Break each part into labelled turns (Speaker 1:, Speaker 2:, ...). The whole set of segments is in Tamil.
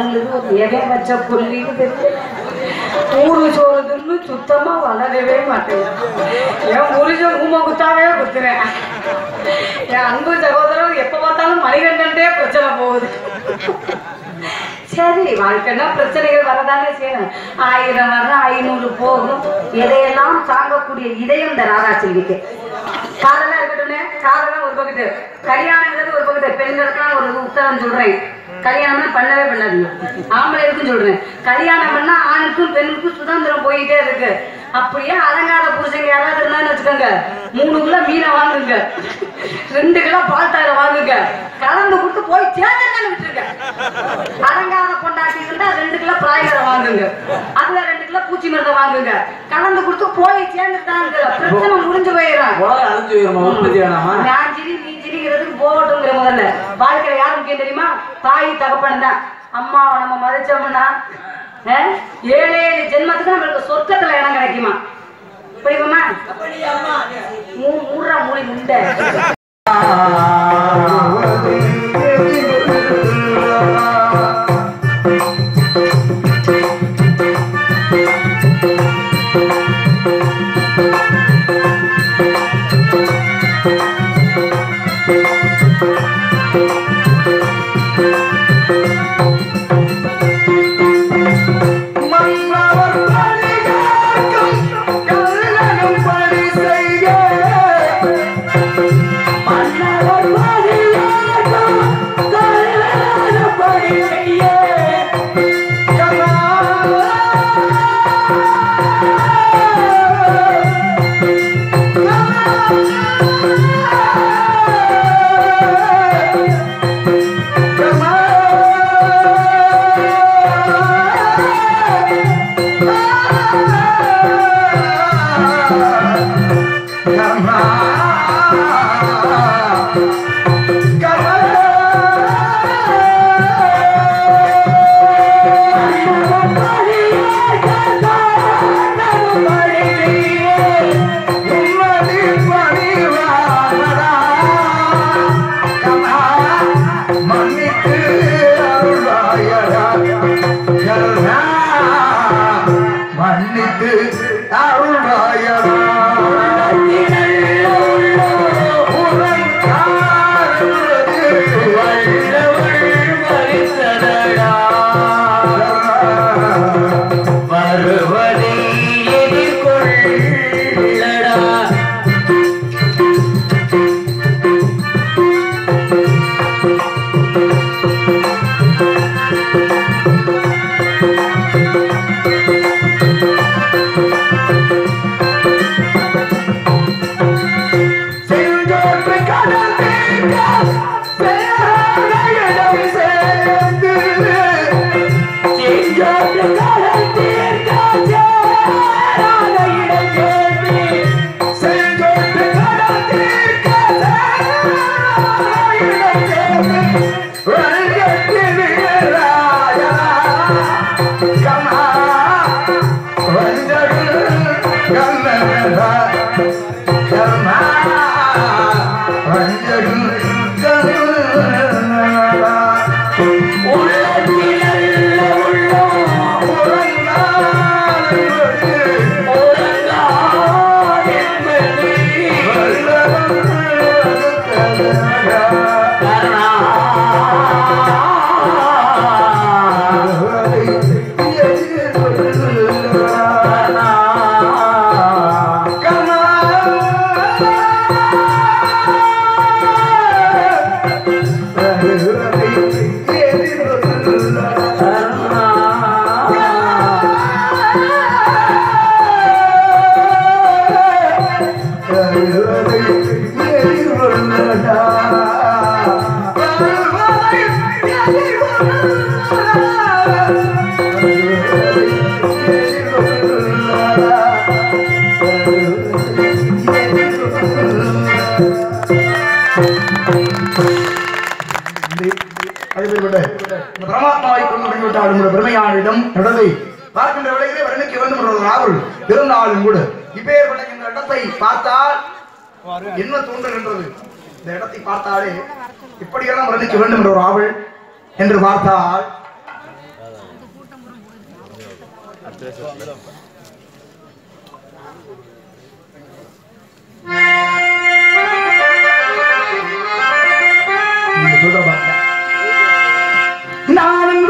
Speaker 1: பத்தியெல்லாம் ஒரு வச்ச புள்ளின்னு தெரியல. ஊரு சோறுதுன்னு சுத்தமா வளரவே மாட்டேங்குது என் முருகன் ஊமை குத்தாவே குத்துறேன் என் அன்பு சகோதரன் எப்ப பார்த்தாலும் மணிகண்டே பிரச்சனை போகுது. சரி வாழ்க்கைன்னா பிரச்சனைகள் வரதானே செய்யணும். ஆயிரம் வர ஐநூறு போகும். எதையெல்லாம் தாங்கக்கூடிய இதயம் இந்த ராதாச்செல்விக்கு காதலா இருக்கட்டும் காதலாம் ஒரு பக்கத்து. கல்யாணங்கிறது ஒரு பக்கத்து. பெண்களுக்கெல்லாம் ஒரு உத்தரம் சொல்றேன். கல்யாணம் பண்ணவே பண்ணாதீங்க. ஆம்பளைக்கும் சொல்றேன். கல்யாணம் பண்ணா ஆணுக்கும் பெண்ணுக்கும் சுதந்திரம் போயிட்டே இருக்கு. அப்படியே அலங்கார புருஷங்க யாராவது இருந்தான்னு வச்சுக்கோங்க. மூணு கிலோ மீனை வாங்குங்க. ரெண்டு கிலோ பால் தயிரை வாங்குங்க. கலந்து கொடுத்து போய் சேர்ந்து விட்டுருங்க. அலங்கார கொண்டாட்டி இருந்தா ரெண்டு கிலோ பிராய்கரை வாங்குங்க. அதுல ரெண்டு கிலோ பூச்சி மருந்தை வாங்குங்க. கலந்து கொடுத்து போய் சேர்ந்துட்டாங்க பிரச்சனை முடிஞ்சு போயிடும். நான் சிரி நீ சிரிங்கிறதுக்கு போகட்டுங்கிற முதல்ல. வாழ்க்கையில யார் முக்கியம் தெரியுமா? தாய் தகப்பன் தான். அம்மாவை நம்ம மதிச்சோம்னா அஹ், ஏழு ஏழு ஜென்மத்துக்கு நம்மளுக்கு சொர்க்கத்துல இடம் கிடைக்குமா? புரியுமா? மூ மூறா மூடி முண்டை.
Speaker 2: மார்க்கம் நடதை பார்க்கின்ற விலையிலே வருணிக்க வேண்டும் என்ற ஆவல் இருந்தாலும் கூட. இப்பேற்பட்ட இந்த இடத்தை பார்த்தால் என்ன தோன்றுகின்றது இந்த இடத்தை பார்த்தாலே இப்படியெல்லாம் வருணிக்க வேண்டும் என்ற ஒரு ஆவல்
Speaker 1: என்று பார்த்தால் நானும்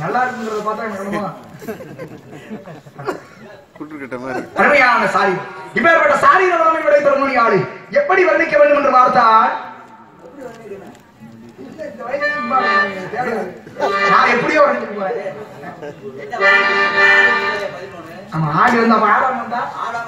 Speaker 1: நல்லா இருக்குங்கிறத பார்த்தா எனக்கு என்னமோ அருமையான சாரி. இப்பேற்பட்ட சாரீர வளமை படைத்த முனியாளு எப்படி வர்ணிக்க வேண்டும் என்று பார்த்தால் நான் எப்படியோ ஆமா ஆடி வந்தா ஆடாம வந்தா காதல்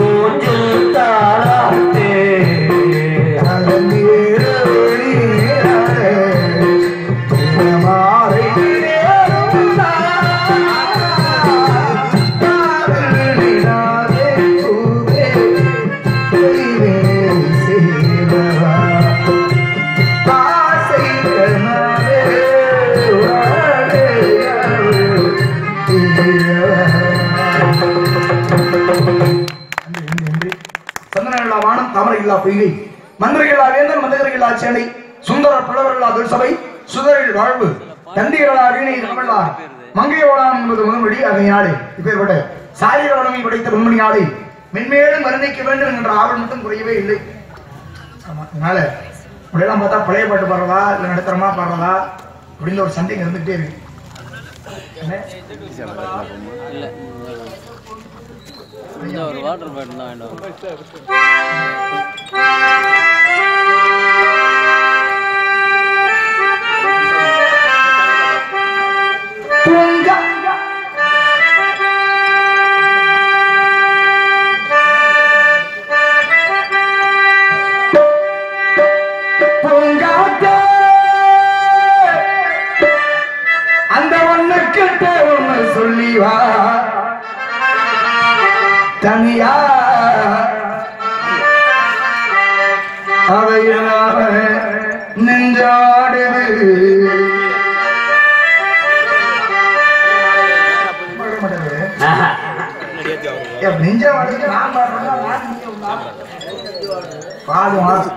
Speaker 1: Mujhta மந்திரிகளா வேந்தன் மந்திரிகளா சேனை சுந்தர புலவர்களா துர்சபை சுதரில் வாழ்வு தந்திகளா வீணை தமிழார் மங்கையோடான் என்பது முன்மொழி அதனாலே இப்பேற்பட்ட சாரீர வளமை படைத்த முன்மொழியாலே மென்மேலும் மருந்திக்க வேண்டும் என்ற ஆவல் மட்டும் குறையவே இல்லை. அதனால இப்படியெல்லாம் பார்த்தா பழைய பாட்டு பாடுறதா இல்ல நடுத்தரமா பாடுறதா அப்படின்னு ஒரு சந்தேகம் இருந்துகிட்டே இருக்கு.
Speaker 3: ஒரு வாட்டர் பாட்டில் தான் வேண்டாம்
Speaker 1: தனியா மாட்டாரு. ஏன் நெஞ்ச வாடுது, நான். பாடு மாசு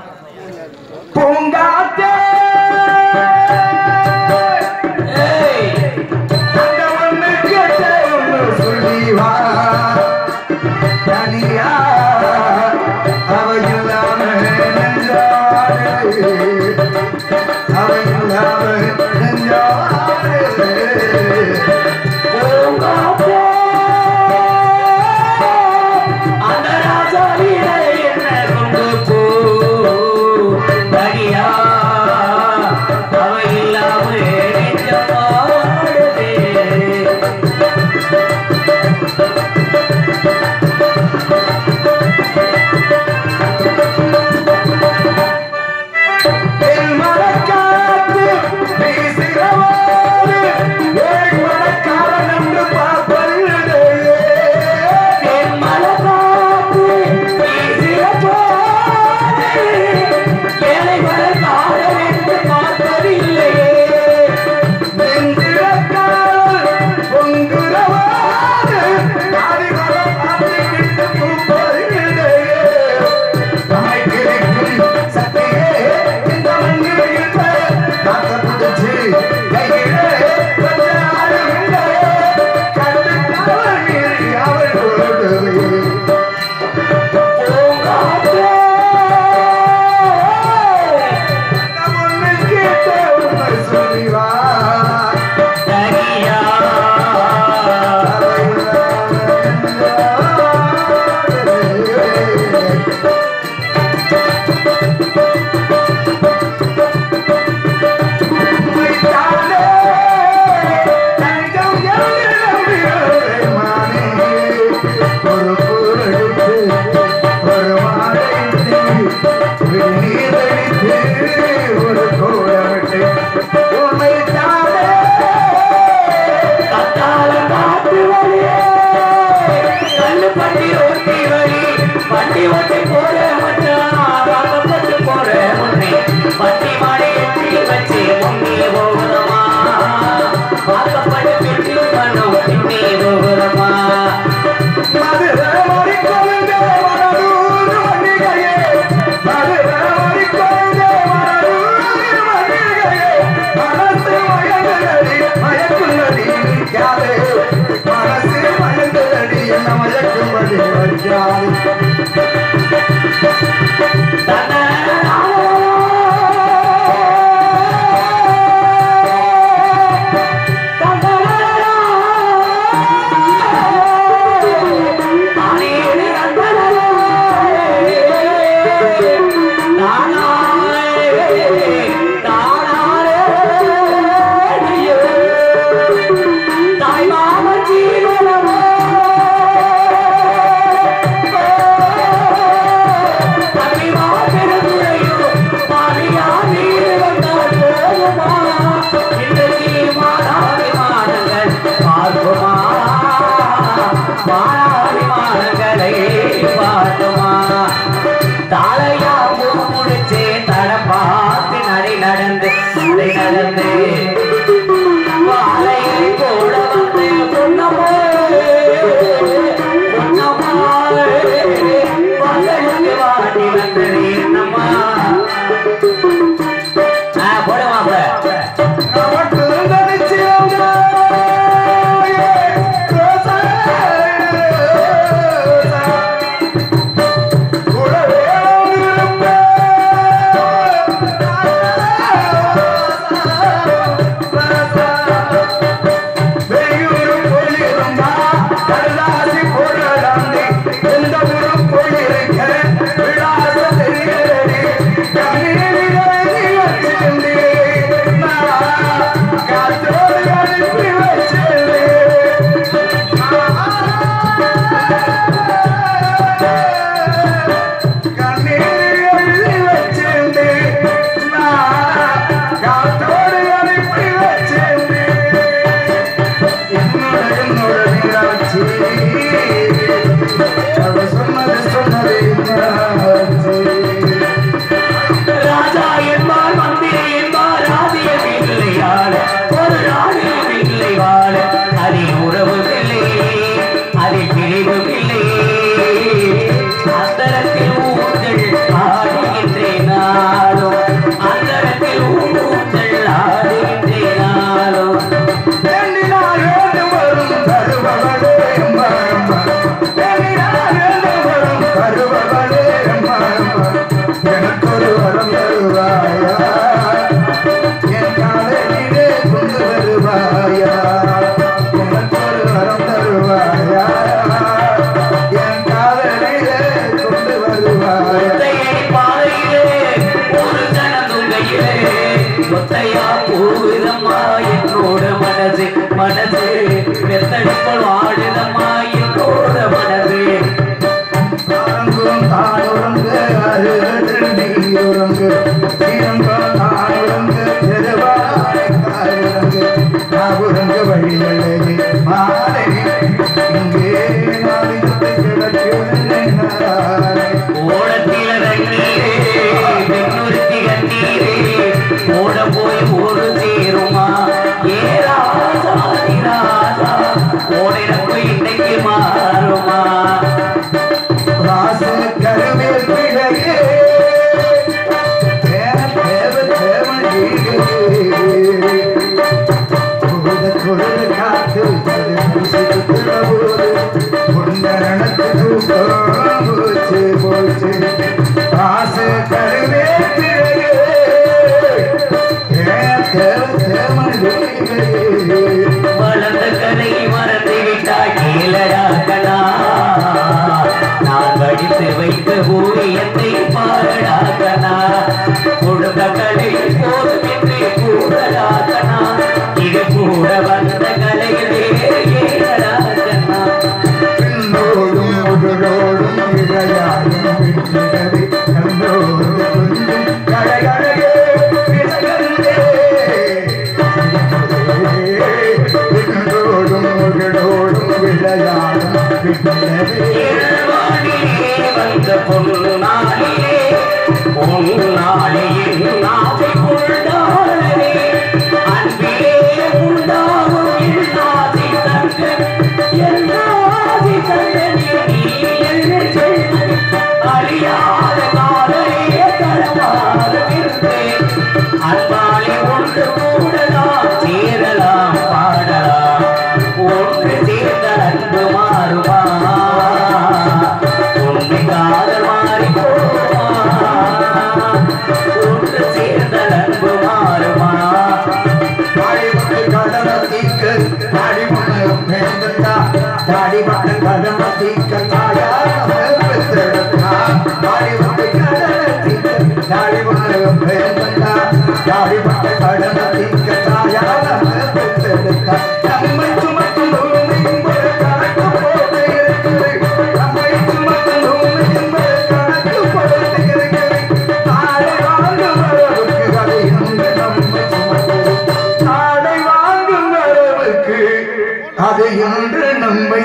Speaker 1: கொடுத்த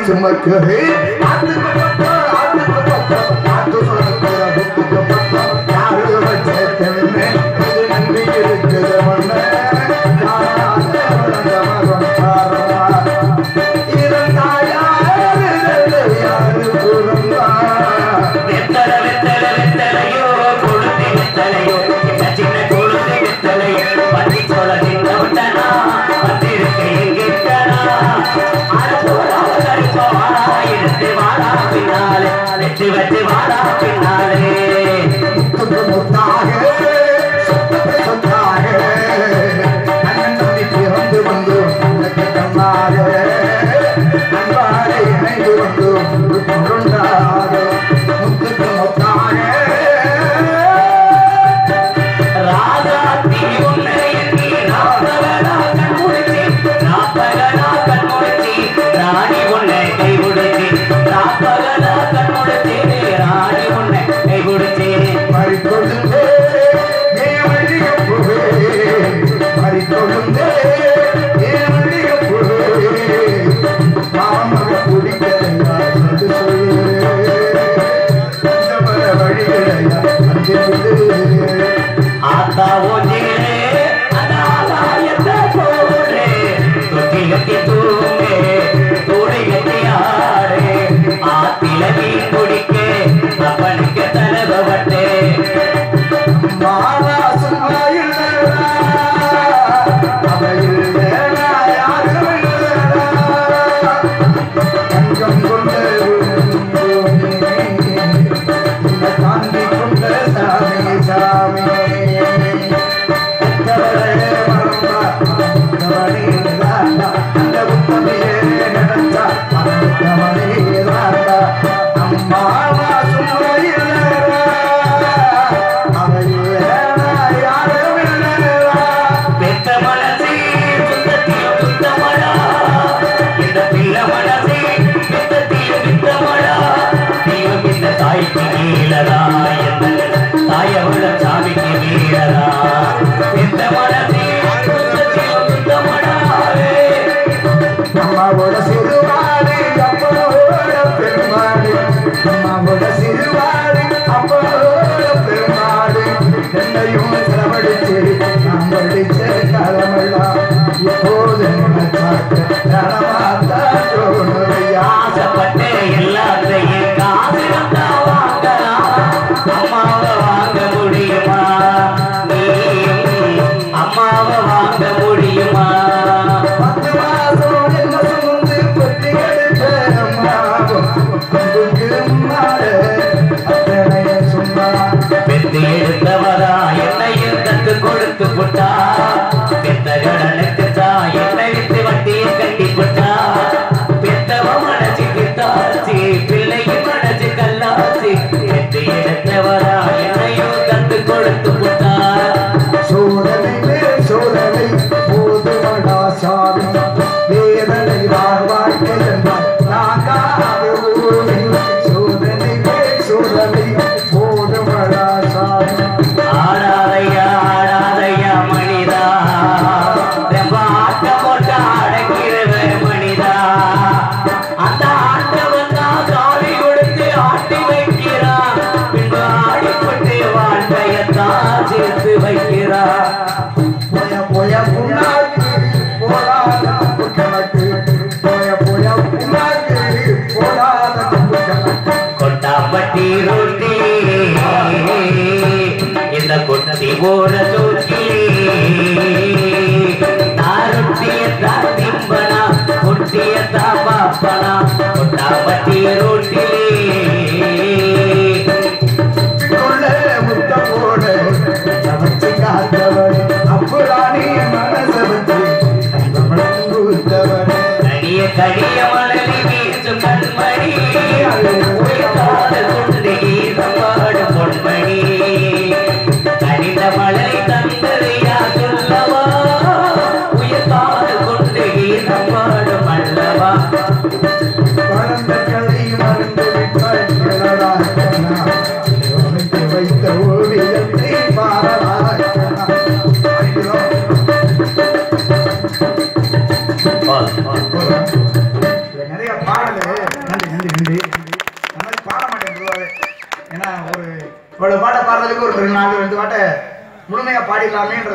Speaker 4: நம்மை சுமக்குது வெச்சு
Speaker 1: வச்சு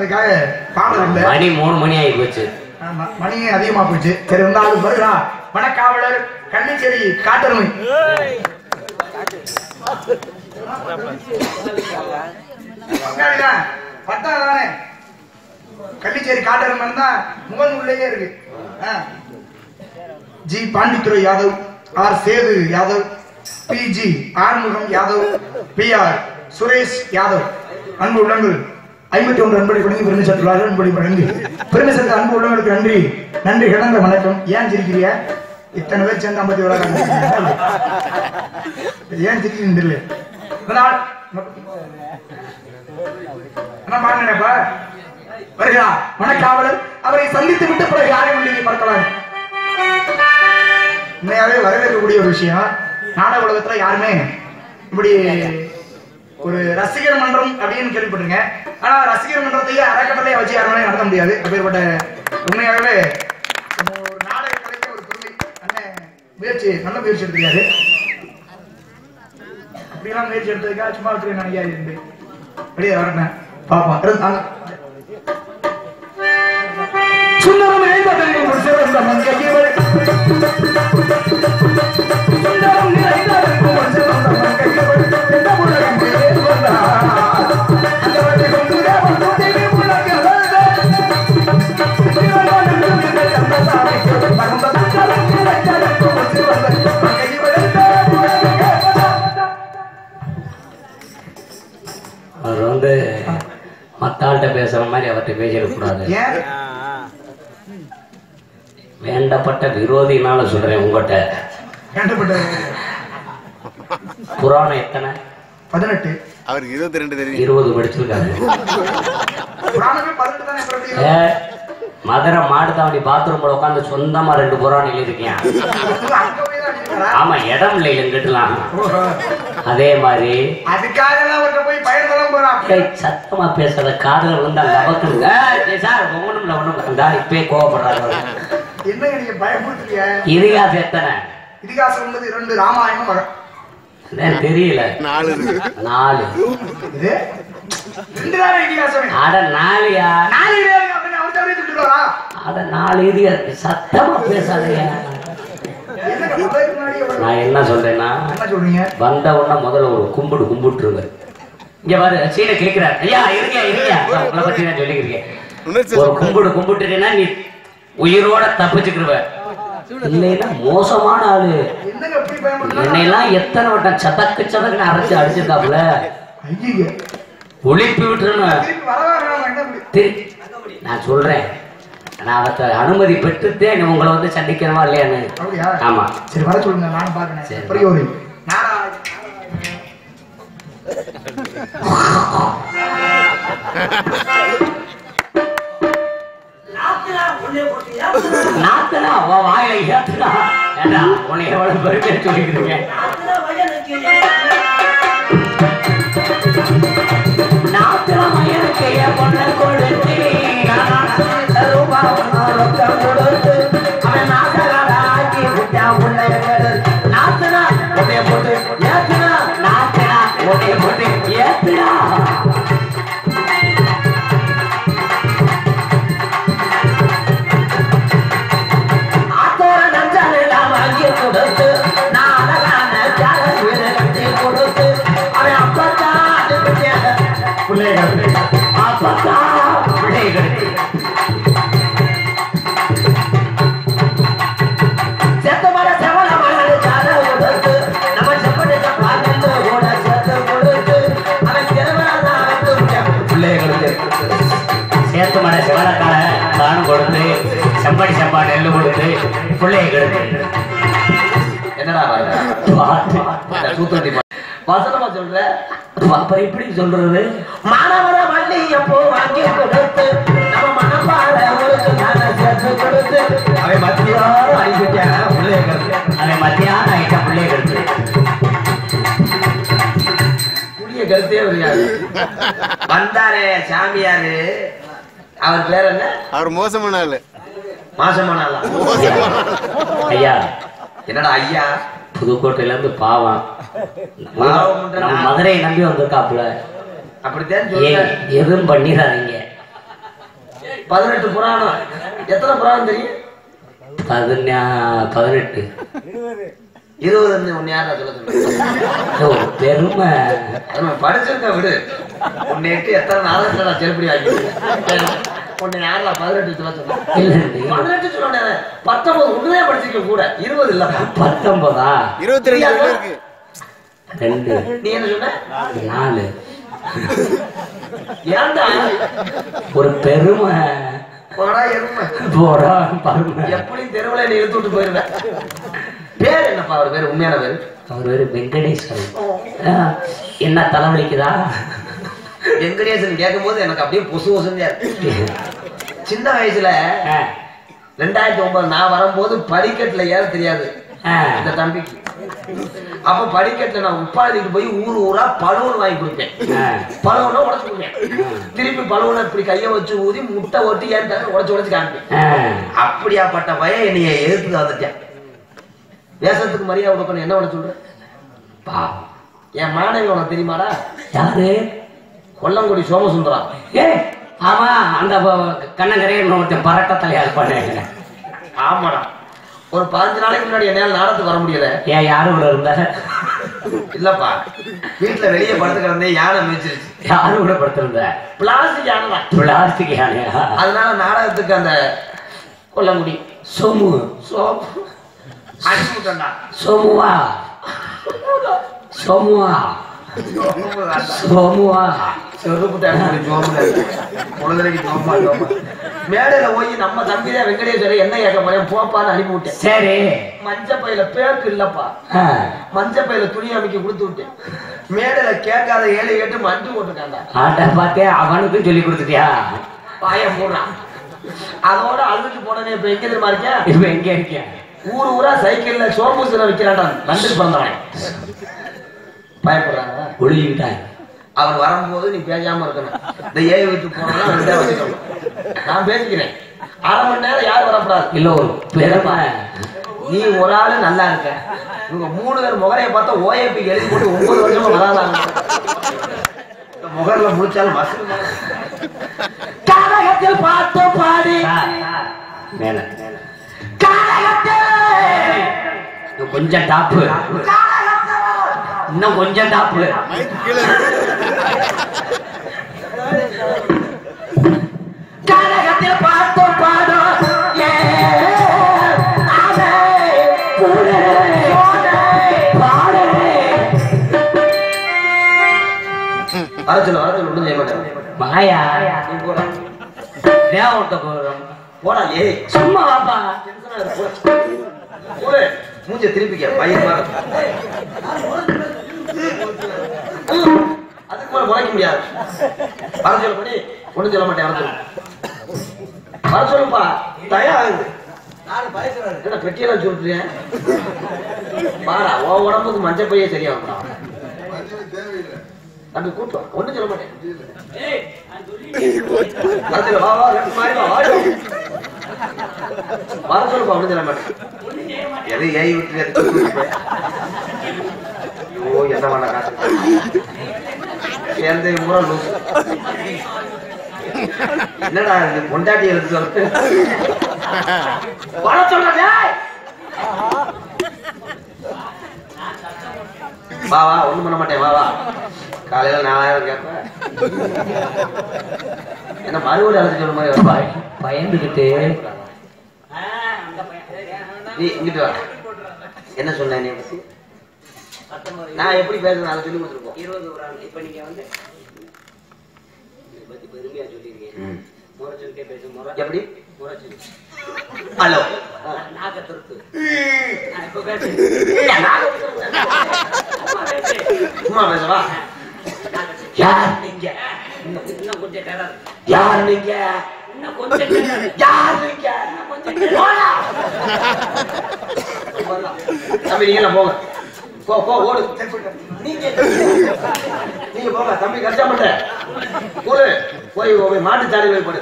Speaker 1: பாடல் இல்லை
Speaker 4: மணி மூணு மணி ஆகி போச்சு.
Speaker 1: ஆமா, மணியே அதிகமா போச்சு. சரி இருந்தாலும் வருகிறா வனக்காவலர் கள்ளிச்சேரி காட்டருமை. பத்தாவது தானே? கள்ளிச்சேரி காட்டருமை தான் முகன் உள்ளேயே இருக்கு. G. Pandithurai Yadav R. Sethu Yadav P. G. Arumugam Yadav P. R. Suresh Yadav. அன்பு உள்ளங்கள். ஐம்பத்தி ஒன்று அன்படி வழங்கி பெருமை சேர்த்துள்ளார்கள் அன்படி வழங்கி பெருமை சேர்த்த அன்பு உள்ளவங்களுக்கு நன்றி. நன்றி கிடந்த வணக்கம். ஏன் சிரிக்கிறிய இத்தனை பேர் சேர்ந்து ஐம்பத்தி ஒரு ஏன் சிரிக்கிறீங்க தெரியல. இதனால் என்ன வருகிறா. அவரை சந்தித்து விட்டு பிறகு யாரையும் நீங்க பார்க்கலாம்? உண்மையாவே வரவேற்கக்கூடிய ஒரு விஷயம். நாடக உலகத்துல யாருமே இப்படி ஒரு ரசிகர் மன்றம் அப்படின்னு கேள்விப்பட்டிருக்கேன். ஆனா ரசிகர் மன்றத்தையே அறக்கட்டளையை வச்சு யாருமே நடத்த முடியாது. அப்பேற்பட்ட உண்மையாகவே ஒரு நாடக கலைக்கு ஒரு பெருமை அண்ணன் முயற்சி நல்ல முயற்சி எடுத்திருக்காரு. அப்படிலாம் முயற்சி எடுத்ததுக்காக சும்மா விட்டு நினைக்காது இருந்து. வெளியே வரட்டேன் பாப்போம். இருந்தாங்க சுந்தரம் இணைந்ததற்கு சிறந்த மங்கையவள்
Speaker 4: மத்த ஆள்கிட்ட பேசுற மாதிரி அவர்கிட்ட பேசிடக்கூடாது. வேண்டப்பட்ட விரோதினால சொல்றேன் உங்ககிட்ட.
Speaker 1: கண்டுபிட்ட
Speaker 4: புராணம் எத்தனை?
Speaker 1: பதினெட்டு.
Speaker 5: அவருக்கு இருபத்தி ரெண்டு தெரியும்
Speaker 4: இருபது படிச்சிருக்காரு. மதுரை மாடுதாவணி பாத்ரூம்ல உட்காந்து சொந்தமா ரெண்டு புராணம் எழுதிருக்கேன்? ஆமா இடம் இல்லை எங்கிட்டலாம். அதே மாதிரி
Speaker 1: போறான்.
Speaker 4: சத்தமா பேசாத காதல விழுந்தா நமக்கு சார் இல்ல ஒண்ணும் இல்ல. இப்பயே கோவப்படுறாரு அவரு.
Speaker 1: என்னங்க நீங்க பயமுறுத்துறீங்க
Speaker 4: இதிகாசம் எத்தனை?
Speaker 1: இதிகாசம் என்பது இரண்டு ராமாயணம்
Speaker 4: தெரியல.
Speaker 5: நாலு. இருக்கு.
Speaker 4: நாலு.
Speaker 1: இது?
Speaker 4: அட
Speaker 1: சொல்லிடுவாரா
Speaker 4: அட நாலு இதிகாசம் சத்தமா பேசாதயா நான் என்ன சொல்றேன்னா
Speaker 1: என்ன சொல்றீங்க?
Speaker 4: வந்த உடனே முதல்ல ஒரு கும்பிடு கும்பிட்டுருங்க இங்க பாரு சீனை கிளிக்கிறார் ஐயா இருங்க இருங்க. நான் உங்களை பத்தி நான் சொல்லிக்கிறேன்.
Speaker 5: உணர்ச்சி
Speaker 4: ஒரு கும்பிடு கும்பிட்டுட்டேன்னா நீ உயிரோட தப்பிச்சுக்கிருவ. இல்லைன்னா மோசமான ஆளு. என்னையெல்லாம் எத்தனை வட்டம் சதக்கு சதக்குன்னு அரைச்சு அடிச்சிருக்காப்புல.
Speaker 1: ஐயோ
Speaker 4: ஒழிப்பு விட்டுருன்னு நான் சொல்றேன். நான் அவற்றை அனுமதி பெற்றுத்தேன் உங்களை வந்து சந்திக்கிறவா இல்லையான்னு. ஆமா.
Speaker 1: சரி வர சொல்லுங்க. நானும் பாக்குறேன்
Speaker 4: சரி. நாத்தனா? உன் வாயில ஏத்துனா ஏண்டா உன்னை எவ்வளவு பெருமையா சொல்லிக்கிறீங்க பொண்ணை கொடுத்து ரூபா ரொக்கம் பிள்ளைய என்னடா வசனமா சொல்ற அப்புறம் எப்படி சொல்றது? மாணவர வள்ளி எப்போ வாங்கி கொடுத்து நம்ம மனப்பாட அவருக்கு தானே சேர்த்து கொடுத்து. அவன் மத்தியானம் அடிக்கிட்டான் பிள்ளைய கெடுத்து அவன் மத்தியானம் ஆயிட்டா பிள்ளைய புளிய கருத்தே வருயாது. வந்தாரே சாமியாரு. அவர் பேர் என்ன?
Speaker 5: அவர் மோசமான ஆளு.
Speaker 4: மாசமானாலா
Speaker 5: மோசமான
Speaker 4: ஐயா என்னடா ஐயா? புதுக்கோட்டையில இருந்து பாவம் நம்ம மதுரையை நம்பி வந்திருக்காப்புல.
Speaker 6: அப்படித்தான்
Speaker 4: எதுவும் பண்ணிடாதீங்க.
Speaker 6: பதினெட்டு புராணம். எத்தனை புராணம் தெரியும்?
Speaker 4: பதினா பதினெட்டு.
Speaker 6: இருபது. ஒன்னு யாரா சொல்ல
Speaker 4: பெருமை.
Speaker 6: படிச்சிருக்க விடு. உன்னை எட்டு எத்தனை நான் செருப்படி ஆக்கி உன்னை யாரா பதினெட்டு சொல்ல சொன்னேன்
Speaker 4: இல்ல
Speaker 6: பதினெட்டு சொல்ல பத்தொன்பது உடனே படிச்சிருக்க கூட. இருபது இல்லப்பா
Speaker 4: பத்தொன்பதா?
Speaker 5: இருபத்தி ரெண்டு இருக்கு
Speaker 4: ரெண்டு.
Speaker 6: நீ என்ன சொன்ன?
Speaker 4: நாலு.
Speaker 6: ஏன்டா?
Speaker 4: ஒரு பெருமை.
Speaker 6: போடா எருமை.
Speaker 4: போடா பருமை.
Speaker 6: எப்படி தெருவுல நீ இழுத்து விட்டு போயிருவேன் பேர் என்னப்பா? அவர் பேர் உண்மையான பேர்?
Speaker 4: அவர் பேரு வெங்கடேஸ்வரன். என்ன தலைவலிக்குதா?
Speaker 6: வெங்கடேசன் கேட்கும் போது எனக்கு அப்படியே பொசு இருக்கு. சின்ன வயசுல ரெண்டாயிரத்தி ஒன்பது நான் வரும்போது படிக்கட்டுல ஏற தெரியாது. இந்த தம்பிக்கு. அப்ப படிக்கட்டுல நான் உப்பாதிக்கு போய் ஊர் ஊரா பழுவன் வாங்கி கொடுப்பேன். பழுவனை உடச்சு கொடுப்பேன். திருப்பி பழுவனை இப்படி கைய வச்சு ஊதி முட்டை ஒட்டி ஏன் உடச்சு உடச்சு காமிப்பேன். அப்படியாப்பட்ட பையன் என்னைய எதிர்த்து வந்துட்டேன் வேஷத்துக்கு மரியாதை கொடுக்கணும். என்ன உனக்கு சொல்ற?
Speaker 4: பாவம்.
Speaker 6: என் மாணவி உனக்கு தெரியுமாடா?
Speaker 4: யாரு?
Speaker 6: கொல்லங்குடி சோமசுந்தரம்
Speaker 4: ஏ ஆமா அந்த கண்ணங்கரையன் ஒருத்தன் பரட்ட தலையா இருப்பானே
Speaker 6: ஆமாடா. ஒரு பதினஞ்சு நாளைக்கு முன்னாடி என்னால நாடத்துக்கு வர முடியல.
Speaker 4: ஏன் யாரு கூட இருந்த?
Speaker 6: இல்லப்பா வீட்டுல வெளியே படுத்து கிடந்தே யானை மிதிச்சிருச்சு.
Speaker 4: யாரு கூட படுத்திருந்த?
Speaker 6: பிளாஸ்டிக் யானை
Speaker 4: பிளாஸ்டிக் யானையா?
Speaker 6: அதனால நாடகத்துக்கு அந்த கொல்லங்குடி.
Speaker 4: சோமு.
Speaker 6: சோ அடிச்சு விட்டா
Speaker 4: சோமுவா? சோமுவா? சோமுவா
Speaker 6: மேடையில போய் நம்ம தம்பிதான் வெங்கடேஸ்வரர் என்ன கேட்க போறேன்? போப்பான்னு அனுப்பி விட்டேன்.
Speaker 4: சரி.
Speaker 6: மஞ்ச பையில பேருக்கு இல்லப்பா. மஞ்ச பையில துணி அமைக்க கொடுத்து விட்டேன். மேடையில கேட்காத ஏழை கேட்டு மஞ்சு போட்டுருக்காங்க
Speaker 4: ஆட்ட பார்த்தே அவனுக்கும் சொல்லி கொடுத்துட்டியா?
Speaker 6: பாய போடுறான் அதோட அழுதுட்டு போனனே இப்ப எங்க தெரியுமா இருக்கேன்?
Speaker 4: இப்ப எங்க இருக்கேன்?
Speaker 6: ஊர் ஊரா சைக்கிள்ல சோம்பூசில விக்கிறான்டா லண்டுக்கு பிறந்தவன். பயப்படுறாங்க.
Speaker 4: ஒழுகிட்டான்
Speaker 6: அவர் வரும்போது நீ பேசாம இருக்கணும். இந்த ஏழு வீட்டுக்கு போனா வச்சுக்கணும் நான் பேசிக்கிறேன். அரை மணி நேரம் யாரும் வரக்கூடாது.
Speaker 4: இல்ல ஒரு பெருமை.
Speaker 6: நீ ஒரு ஆளு நல்லா இருக்க. இவங்க மூணு பேர் முகரைய பார்த்தா ஓஏபி எழுதி போட்டு ஒன்பது வருஷமா வராதாங்க. முகர்ல முடிச்சாலும் மசூல்
Speaker 4: காரகத்தில் பார்த்து பாடி. மேல. கொஞ்சம் டாப்பு. இன்னும் கொஞ்சம் டாப்பு
Speaker 5: மைக் கீழே இருக்கு.
Speaker 4: காரகத்தில் பார்த்து பாடும் ஏ, மாயா
Speaker 6: போடா ஏய்.
Speaker 3: சும்மா வாப்பா.
Speaker 6: மூஞ்ச திருப்பிக்க பையன் மேல முளைக்க முடியாது. வர சொல்ல பண்ணி ஒண்ணும் சொல்ல மாட்டேன் வர சொல்லு. வர சொல்லுப்பா தயாராகுது. என்ன பெட்டியெல்லாம் சொல்றேன் பாரா உன் உடம்புக்கு மஞ்சள் பையே சரியாகும்டா. தம்பி கூட்டு வா. ஒண்ணும் சொல்ல மாட்டேன். வர சொல்லுப்பா ஒண்ணும் சொல்ல மாட்டேன். எதை ஏய் விட்டு. ஐயோ என்ன பண்ண சேர்ந்து முறை லூசு என்னடா இது பொண்டாட்டி எடுத்து சொல்லிட்டு வர சொல்றதே வா வா ஒண்ணும் பண்ண மாட்டேன் வா வா. காலையில நாலாயிரம் கேட்பேன். என்ன மறுபடியும் அழைச்சு சொல்ற மாதிரி?
Speaker 3: பயந்துகிட்டு.
Speaker 6: நீ இங்கிட்டு வா. என்ன சொன்ன நீ? நான் எப்படி பேசுறேன் அதை சொல்லி கொடுத்துருப்போம்
Speaker 3: இருபது ஒரு ஆள். இப்ப நீங்க வந்து பத்தி பெருமையா சொல்லிருக்கீங்க
Speaker 6: ம்.
Speaker 3: முறை சொல்லிட்டே பேசு முறை
Speaker 6: எப்படி?
Speaker 3: முறை சொல்லி.
Speaker 6: ஹலோ.
Speaker 3: திருத்து இப்ப
Speaker 6: சும்மா பேசவா?
Speaker 3: யார்? நீங்க. இன்னும் கொஞ்சம் டெரர்.
Speaker 6: யார் நீங்க?
Speaker 3: இன்னும் கொஞ்சம் டெரர்.
Speaker 6: யார் நீங்க?
Speaker 3: இன்னும் கொஞ்சம் டெரர்.
Speaker 6: தம்பி நீங்க எல்லாம் போங்க. போ போ ஓடு. நீங்க நீங்க போங்க தம்பி கஷ்டம் பண்ற போடு. போய் போய் மாட்டு சாடி போய் போடு.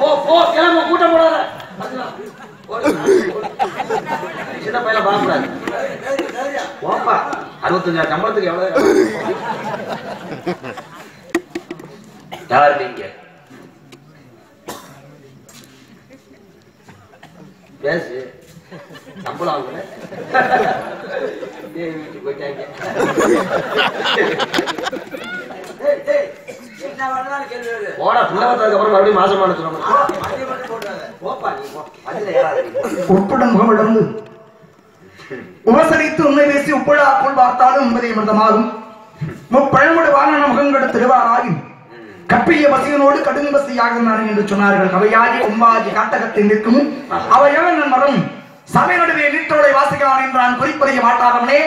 Speaker 6: போ போ கிளம்ப கூட்டம் போடாத. சின்ன பையல பார்க்கக்கூடாது. போப்பா அறுபத்தஞ்சாயிரம் சம்பளத்துக்கு எவ்வளவு? யார் நீங்க? பேசு. தேவி வீட்டுக்கு போயிட்டாங்க.
Speaker 1: உபசரித்து உண்மை பேசி உப்புழா போல் பார்த்தாலும் உண்மதை மிருதமாகும் முப்பழமுடு வாகன முகங்கடு திருவாராகி கப்பிய பசியனோடு கடும் பசியாக நான் என்று சொன்னார்கள். கவையாகி கொம்பாகி காட்டகத்தில் நிற்கும். அவையான நன்மரம் சபை சபையினுடைய நீட்டோடை வாசிக்கலாம் என்றான் குறிப்பறிய மாட்டாரவனே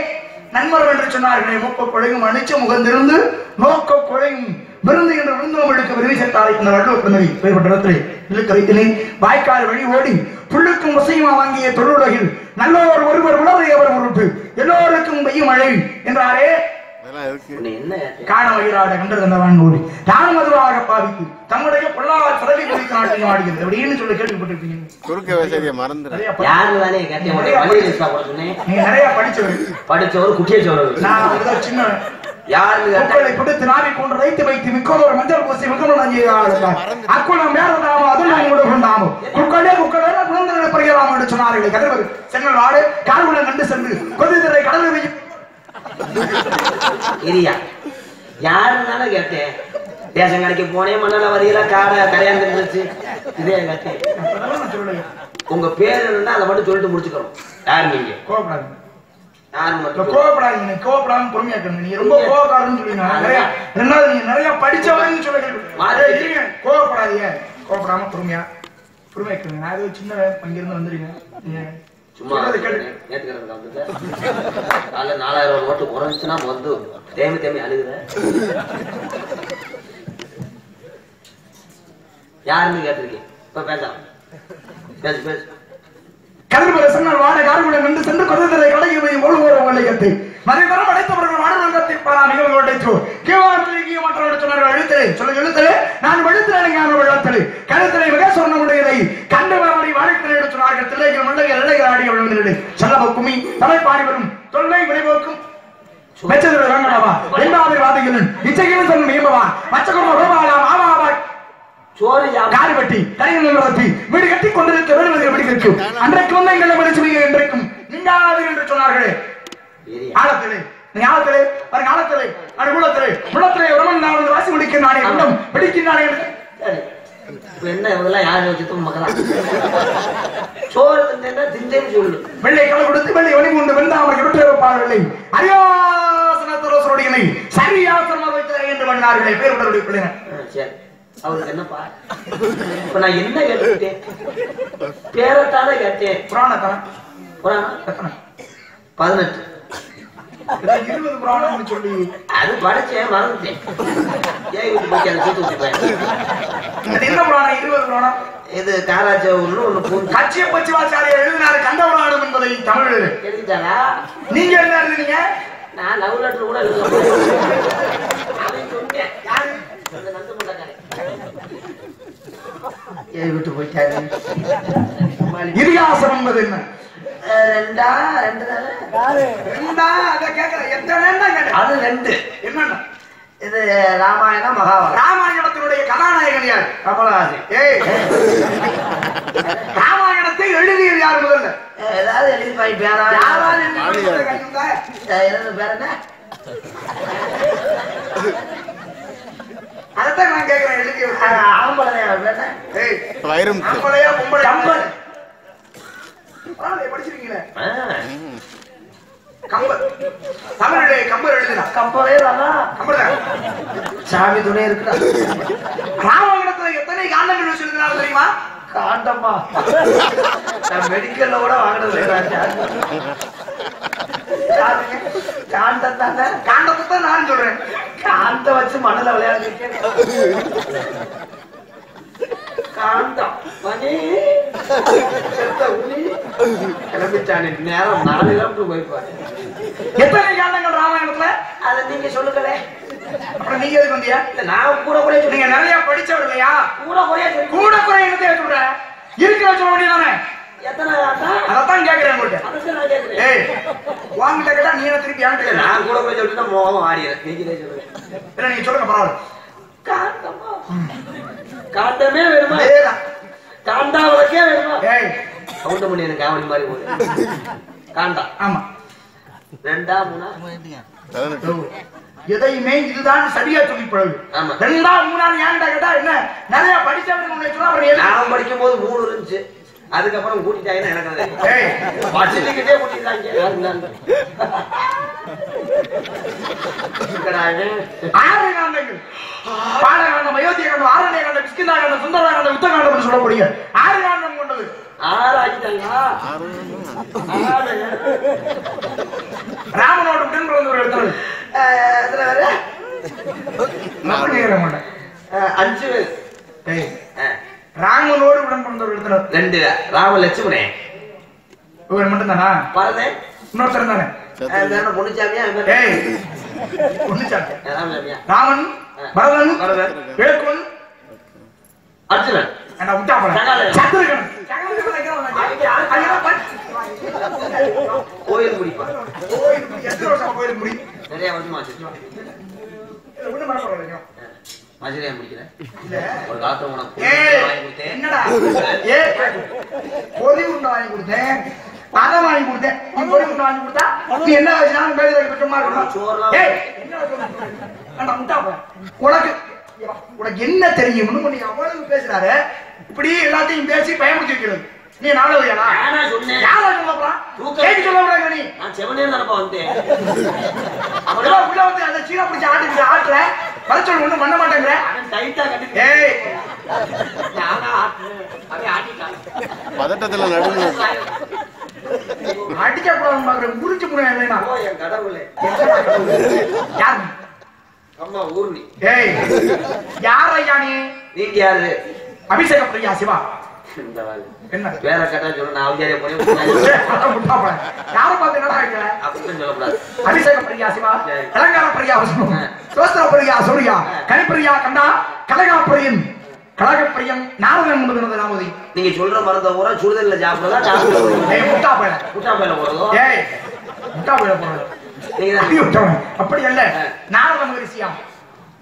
Speaker 1: நண்பர் என்று சொன்னார்களே மூக்க குழையும் அணிச்சு முகந்திருந்து நோக்க குழையும் விருந்து என்று விருந்தோம் எடுக்க விரும்பி சேர்த்தாரை இந்த வள்ளுவ பிறந்தவை இடத்திலே வாய்க்கால் வழி ஓடி புள்ளுக்கும் உசையுமா வாங்கிய தொழிலுலகில் நல்லவர் ஒருவர் உணர்வை எவர் பொருட்டு எல்லோருக்கும் பெய்யும் மழை என்றாரே.
Speaker 5: அதெல்லாம் இருக்கு.
Speaker 6: உன்னை என்ன ஏத்து?
Speaker 1: காண வயிறாட கண்டதந்தவான் கூறி தானும் அதுவாக பாவித்து தம்முடைய குறித்து நாட்டையும் ஆடுகிறது அப்படின்னு சொல்லி கேள்விப்பட்டிருப்பீங்க.
Speaker 5: வசதியை
Speaker 6: தானே
Speaker 1: நீங்க நிறைய படிச்சவர்.
Speaker 6: படிச்சவர் குட்டிய சோழர்
Speaker 1: நான் சின்ன
Speaker 6: கேட்டேன்?
Speaker 1: பிடித்து நாவி கொண்டு வைத்து வைத்து மிக்கோர் மஞ்சள் பூசி மிகவும் அக்குளம் வேறதாமோ அதுவும் நம்மோடு கொண்டாமோ? குக்களே குக்களே குழந்தைகளை பறியலாம் என்று சொன்னார்கள். கதிரவர் செங்கல் வாடு கால்குள்ள கண்டு சென்று கொதிதிரை வையும்
Speaker 6: இரியா யாருன்னு தானே கேட்டேன். ரேஷன் கடைக்கு போனேன் மண்ணல வரியில காடை கரையாந்து இருந்துச்சு. இதே கேட்டேன். உங்க பேர் என்னன்னா அதை மட்டும் சொல்லிட்டு முடிச்சுக்கிறோம் யாரு நீங்க? மட்டும்
Speaker 1: கோவப்படாதீங்க. கோவப்படாம பொறுமையா நீங்க ரொம்ப கோவக்காரன்னு சொல்லுவீங்க நான் நிறைய ரெண்டாவது நீங்க நிறைய படிச்சவங்க சொல்ல
Speaker 6: மாறி.
Speaker 1: கேள்வி இருங்க கோவப்படாதீங்க. கோவப்படாம பொறுமையா பொறுமையா நான் ஏதோ சின்ன அங்கிருந்து வந்துருங்க
Speaker 6: சும்மா
Speaker 1: சொல்றதை கேட்டு
Speaker 6: நேத்துக்கிறது வந்துட்டு காலைல நாலாயிரம் ஓட்டு குறைஞ்சுன்னா வந்து தேமி தேமி அழுகுற யாருன்னு கேட்டிருக்கீங்க இப்ப பேசலாம் பேசு பேசு
Speaker 1: கதிர்பல சொன்னால் வாட கார்குடம் நின்று சென்று கொதிரை கடையில் போய் ஒழுங்குற வளையத்தை. மறைவரம் அடைத்தவர்கள் வாடகத்தை பாரா நிகழ்வு உடைத்து கீவாற்றிலேயே மற்றவர்கள் சொன்னார்கள் எழுத்தலை சொல்ல எழுத்தலே நான் வெளுத்தலே ஞான விழாத்தலே கழுத்தலை மிக சொன்னமுடையதை கண்டு வரவரை வாழ்க்கை எடுத்து சொன்னார்கள். தில்லைகள் முள்ளைகள் இலைகள் ஆடி விழுந்தது செல்லவ கும்மி தலை பாடி வரும் தொல்லை விளைவோக்கும் மெச்சது ரங்கடவா ரெண்டாவது வாதிகளும் இச்சைகளும் சொல்லும் மேம்பவா மச்சகும ரோபாலா மாமாவா காரி வெட்டி தரையில் நடத்தி வீடு கட்டி கொண்டிருக்க வேண்டுவதை வெடிக்கும் அன்றைக்கு வந்து எங்களை மறுச்சுவீங்க என்றைக்கும்? நீங்காது என்று சொன்னார்களே. ஆழத்திலே ஆழத்திலே அது குளத்திலே குளத்திலே உடம்பு நான் வந்து வாசி முடிக்கின்றானே
Speaker 6: சரி. இப்ப என்ன இதெல்லாம் யாரு வச்சு தூமக்கலாம் சோறு தின்னா திண்டேன்னு சொல்லு.
Speaker 1: வெள்ளை கலை கொடுத்து வெள்ளை ஒளி கொண்டு வெந்த அவர் இருட்டு வைப்பார்களே. அரியாசனத்தரோசருடையனை சரியாசனம் வைத்தார் என்று பண்ணார்களே பிள்ளைங்க.
Speaker 6: ஆ, சரி. அவருக்கு என்னப்பா? இப்ப நான் என்ன கேட்டுக்கிட்டேன் பேரத்தானே கேட்டேன்.
Speaker 1: புராணத்தான்
Speaker 6: புராணம்
Speaker 1: எத்தனை
Speaker 6: பதினெட்டு.
Speaker 1: இருபது புராணம்னு சொல்லி.
Speaker 6: அது படிச்சேன் மறந்துட்டேன். ஏன் வீட்டு போய் அதை சேர்த்து வச்சுப்பேன்
Speaker 1: அது என்ன புராணம்? இருபது புராணம்?
Speaker 6: இது காராஜ ஒண்ணு ஒண்ணு
Speaker 1: கட்சிய பச்சிவாச்சாரியர் எழுதினார் என்பதை தமிழில்
Speaker 6: எழுதிட்டாரா?
Speaker 1: நீங்க என்ன எழுதுனீங்க?
Speaker 6: நான் லவ் லெட்டர் கூட எழுதல. அவன் சொன்னேன் விட்டு போயிட்டாரு.
Speaker 1: இதிகாசம் என்பது என்ன?
Speaker 6: ரெண்டா ரெண்டு
Speaker 1: அதை கேட்கிறேன். எத்தனை கேட்டேன்?
Speaker 6: அது ரெண்டு.
Speaker 1: என்னன்னா?
Speaker 6: இது ராமாயணம் மகாபாரதம்.
Speaker 1: ராமாயணத்தினுடைய கதாநாயகன் யார்?
Speaker 6: கமலஹாசன்.
Speaker 1: ஏய் ராமாயணத்தை எழுதியது யார் முதல்ல?
Speaker 6: ஏதாவது எழுதி பாய் பேரா.
Speaker 1: யாராவது
Speaker 6: பேர் என்ன?
Speaker 1: அதைத்தான் நான் கேட்கிறேன் எழுதிய
Speaker 6: அஹ் ஆம்பளை பேர் என்ன
Speaker 1: ஏய்
Speaker 5: வைரம்
Speaker 1: ஆம்பளையா பொம்பளை. பரவாயில்லையே, படிச்சிருக்கீங்களே?
Speaker 6: அஹ்
Speaker 1: கம்பர் தமிழிலே கம்பர் எழுதினார்
Speaker 6: கம்பளே தானா?
Speaker 1: கம்பர் தான்.
Speaker 6: சாமி துணை இருக்குடா.
Speaker 1: ராமாயணத்துல எத்தனை காண்டங்கள் வச்சிருக்கிறார் தெரியுமா?
Speaker 6: காண்டம்மா. நான் மெடிக்கல்ல கூட வாங்கினது இல்ல
Speaker 1: காண்டத்தை தான் நான் சொல்றேன்
Speaker 6: காந்த வச்சு மண்ணுல விளையாடுறீங்க காண்டம் மணி செத்த உளி கிளம்பிட்டானே நேரம் நாலு கிலோமீட்டர் போயிருப்பாரு
Speaker 1: எத்தனை காண்டங்கள் ராமாயணத்துல
Speaker 6: அதை நீங்க சொல்லுங்களே
Speaker 1: அப்புறம் நீங்க எதுக்கு வந்தியா
Speaker 6: நான் கூட குறைய
Speaker 1: சொன்னீங்க நிறைய படிச்சவர் இல்லையா
Speaker 6: கூட குறைய
Speaker 1: கூட குறை என்னத்தை சொல்ற இருக்கிற சொல்ல வேண்டியதானே அதைத்தான் கேட்கிறேன் உங்கள்கிட்ட.
Speaker 6: அதுக்கு நான் கேட்கிறேன்.
Speaker 1: ஏய் வாங்கிட்ட கேட்டா நீ என்ன திருப்பி என்கிட்ட
Speaker 6: நான் கூட போய் சொல்லிட்டு மோகம் ஆடிடுறேன் நீங்களே சொல்லுங்க.
Speaker 1: இல்ல நீங்க சொல்லுங்க பரவாயில்ல.
Speaker 6: காண்டமா காண்டமே வேணுமா?
Speaker 1: அதேதான்.
Speaker 6: காண்டாவதுக்கே வேணுமா?
Speaker 1: ஏய்.
Speaker 6: எனக்கு காவடி மாதிரி போகுது. காண்டா
Speaker 1: ஆமா.
Speaker 6: ரெண்டா மூணா?
Speaker 1: எதையுமே இதுதான் சரியா சொல்லி பழகு.
Speaker 6: ஆமா.
Speaker 1: ரெண்டா மூணான்னு ஏன்டா கேட்டா என்ன நிறைய படிச்சவங்க?
Speaker 6: நான் படிக்கும் போது மூணு இருந்துச்சு. அதுக்கப்புறம் கூட்டிட்டாங்கன்னு எனக்கு படிச்சுக்கிட்டே கூட்டிட்டாங்க
Speaker 1: பாலகாண்டம் அயோத்திய காண்டம் ஆரண்ய காண்டம் கிஷ்கிந்தா காண்டம் சுந்தர காண்டம் யுத்த காண்டம் சொல்லக்கூடிய ஆறு காண்டம் கொண்டது.
Speaker 6: ஆறு ஆகிட்டாங்களா ஆறு.
Speaker 1: ராமனோட உடன் பிறந்த ஒரு இடத்துல மாட்டேன்
Speaker 6: அஹ், அஞ்சு.
Speaker 1: ராமனோடு உடன் பிறந்த ஒரு இடத்துல
Speaker 6: ரெண்டு. ராம லட்சுமணே.
Speaker 1: இவர் மட்டும் தானா
Speaker 6: பாருங்க.
Speaker 1: இன்னொருத்தர் தானே?
Speaker 6: பொண்ணுச்சாமியா
Speaker 1: ராமன் பரதன்
Speaker 6: அர்ஜுனன்.
Speaker 1: பட்.
Speaker 6: கோயில் முடிப்பான்
Speaker 1: கோயில்
Speaker 6: நிறைய வருஷமா மதுரையா முடிக்கிறேன் ஒரு காலத்துல உனக்கு
Speaker 1: என்னடா? பொதி உண்டை வாங்கி கொடுத்தேன். அதை வாங்கி கொடுத்தேன். பொதி உண்டை வாங்கி கொடுத்தா நீ என்ன வச்சாலும் பேரு குற்றமா இருக்கணும்? உனக்கு உனக்கு என்ன தெரியும்னு நீ அவ்வளவு பேசுறாரு. இப்படி எல்லாத்தையும் பேசி பயமுறுத்தி வைக்கிறது. நீ நாளவையானா
Speaker 6: நானா சொன்னேன்
Speaker 1: யாரா சொல்ல. கேட்டு விடாங்க நீ.
Speaker 6: நான் செவனே தானப்பா வந்தேன்.
Speaker 1: உள்ள வந்து அந்த சீனா பிடிச்ச ஆட்டுக்கிட்டு ஆட்டுற. பரிச்சல் ஒண்ணும் பண்ண மாட்டேங்கிற
Speaker 6: அவன் டைட்டா கட்டி
Speaker 1: ஏய்.
Speaker 5: பதட்டத்துல நடுங்க
Speaker 1: அடிக்க கூடாது பாக்குற
Speaker 6: என் கடவுளே.
Speaker 1: யார்?
Speaker 6: அம்மா ஊர்னி
Speaker 1: ஏய். யார் ஐயா நீ?
Speaker 6: நீங்க யாரு?
Speaker 1: அபிஷேக பிரியா சிவா. என்ன?
Speaker 6: வேற கட்டா சொல்ல நான்
Speaker 1: முட்டா போறேன். யாரை பார்த்து என்னடா இருக்கிற
Speaker 6: அப்படின்னு சொல்லக்கூடாது.
Speaker 1: அபிஷேக பிரியா சிவா. அலங்கார பிரியா விஷ்ணு சோஸ்திர பிரியா சூர்யா கனிப்பிரியா கண்டா? கலகா பிரியன் கலக பிரியன் நாரதன் என்பது நாமதி.
Speaker 6: நீங்க சொல்ற மருந்த பூரா சுடுதல்ல
Speaker 1: ஏய் முட்டா போயிட
Speaker 6: கூட்டா பையில போறதோ?
Speaker 1: ஏய் முட்டா போயிட போறது.
Speaker 6: நீங்க
Speaker 1: அப்படி அல்ல. நாரத மகரிஷியா.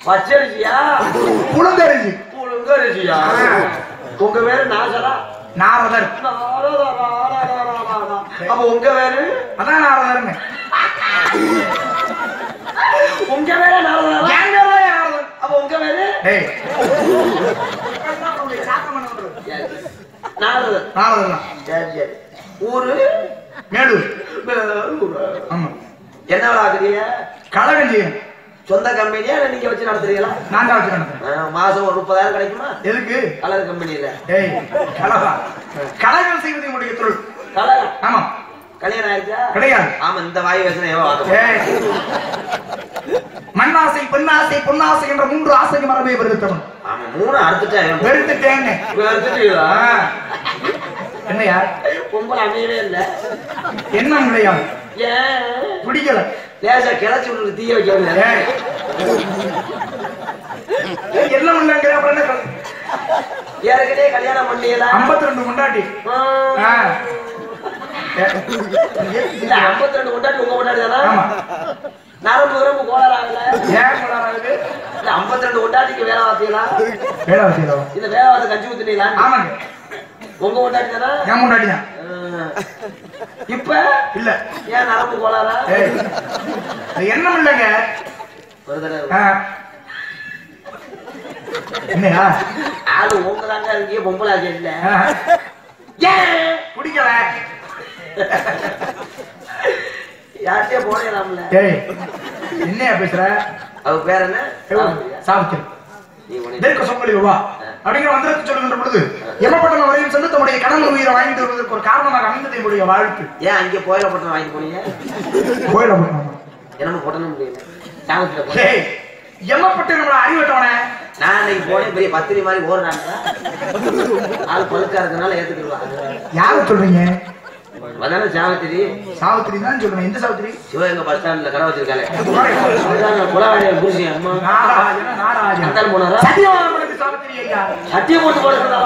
Speaker 6: பச்சரிசியா?
Speaker 1: குழந்தரிசி
Speaker 6: புழுங்கரிசியா? உங்க பேரு நாசரா?
Speaker 1: நாரதர்.
Speaker 6: அப்ப உங்க பேரு
Speaker 1: அதான் நாரதர்னு.
Speaker 6: உங்க பேரு நாரதா
Speaker 1: என் தான் நாரதன்
Speaker 6: அப்ப உங்க நாரதன்
Speaker 1: நாரதர். தான்
Speaker 6: சரி சரி. ஊரு?
Speaker 1: மேலூர். ஆமா.
Speaker 6: என்ன ஆகுறீங்க
Speaker 1: கலகஞ்சியம்.
Speaker 6: சொந்த கம்பெனியா இல்ல நீங்க வச்சு நடத்துறீங்களா?
Speaker 1: நான் தான் வச்சு நடத்துறேன்.
Speaker 6: மாசம் ஒரு முப்பதாயிரம் கிடைக்குமா?
Speaker 1: எதுக்கு?
Speaker 6: கலர் கம்பெனியில
Speaker 1: ஏய் கலவா. கலகம் செய்வது என்னுடைய தொழில்.
Speaker 6: கலர்
Speaker 1: ஆமா.
Speaker 6: கல்யாணம் ஆயிடுச்சா
Speaker 1: கிடையாது.
Speaker 6: ஆமா இந்த வாய் வாக்க
Speaker 1: ஏய் மண்ணாசை பெண்ணாசை பொன்னாசை என்ற மூன்று ஆசை மரபை வெறுத்தவன்.
Speaker 6: ஆமா மூணு அறுத்துட்டா இவன்.
Speaker 1: வெறுத்துட்டேன்னு.
Speaker 6: இவன் அறுத்துட்டீங்களா?
Speaker 1: ஆ. என்னையா?
Speaker 6: பொம்பளை அமையவே இல்ல.
Speaker 1: என்ன கிடையாது
Speaker 6: ஏன்
Speaker 1: பிடிக்கல
Speaker 6: லேசா கிளச்சி விட்டு தீய.
Speaker 1: ஏய், என்ன பண்ணாங்க? அப்புறம் என்ன
Speaker 6: ஏற்கனவே கல்யாணம் பண்ணீங்களா
Speaker 1: 52 முண்டாட்டி. ஆ. ஏ-
Speaker 6: இல்ல ஐம்பத்தி ரெண்டு கொண்டாடி உங்க கொண்டாடி தானா? நரம்பு நரம்பு கோளாறு ஆகல
Speaker 1: ஏன் கொண்டாடுறது
Speaker 6: இல்ல ஐம்பத்தி ரெண்டு கொண்டாடிக்கு வேலை பார்த்தீங்களா
Speaker 1: வேலை வச்சுக்கிறோம்
Speaker 6: இந்த வேலை பார்த்து கஞ்சி ஊத்துனீங்களா?
Speaker 1: ஆமாங்க.
Speaker 6: உங்க தானா?
Speaker 1: என் முன்னாடி தான்.
Speaker 6: இப்ப?
Speaker 1: இல்ல.
Speaker 6: ஏன் நரம்பு
Speaker 1: அது என்ன இல்லைங்க.
Speaker 6: ஒரு தடவை.
Speaker 1: என்னையா
Speaker 6: ஆளு உங்க தாங்க இருக்கீங்க பொம்பளை ஆச்சு இல்ல.
Speaker 1: பிடிக்கல
Speaker 6: யார்கிட்டயே போனேலாம்ல
Speaker 1: ஏய் என்னையா பேசுற?
Speaker 6: அவ பேர் என்ன?
Speaker 1: சாவித்திரி
Speaker 6: நீ உனக்கு
Speaker 1: இதற்கு சொம்பளி வா. அப்படிங்கிற மந்திரத்தை சொல்லுகின்ற பொழுது எமப்பட்டன வரையும் சென்று தம்முடைய கடன் உயிரை வாங்கிட்டு வருவதற்கு ஒரு காரணமாக அமைந்தது என்னுடைய வாழ்க்கை.
Speaker 6: ஏன் அங்கே கோயில பட்டம் வாங்கி போனீங்க?
Speaker 1: கோயில போட்டாங்க
Speaker 6: என்னமோ பொட்டணும் முடியல. சாமத்துல
Speaker 1: நம்மள அறிவட்டவனே
Speaker 6: நான் அன்னைக்கு போனேன் பெரிய பத்திரி மாதிரி ஓடுறாங்க. ஆள் பழுக்கா இருக்கனால ஏத்துக்கிடுவாங்க
Speaker 1: யார சொல்றீங்க?
Speaker 6: அதானே சாவித்திரி.
Speaker 1: சாவித்திரி தான் சொல்றேன் எந்த சாவித்திரி?
Speaker 6: சிவகங்கை பஸ் ஸ்டாண்ட்ல கடை வச்சிருக்காங்க குலவாடிய புருஷன் அம்மா
Speaker 1: நாராயண நாராயண
Speaker 6: அந்தாலும் போனாரா?
Speaker 1: ஐயா
Speaker 6: சட்டியை போட்டு போடுறதா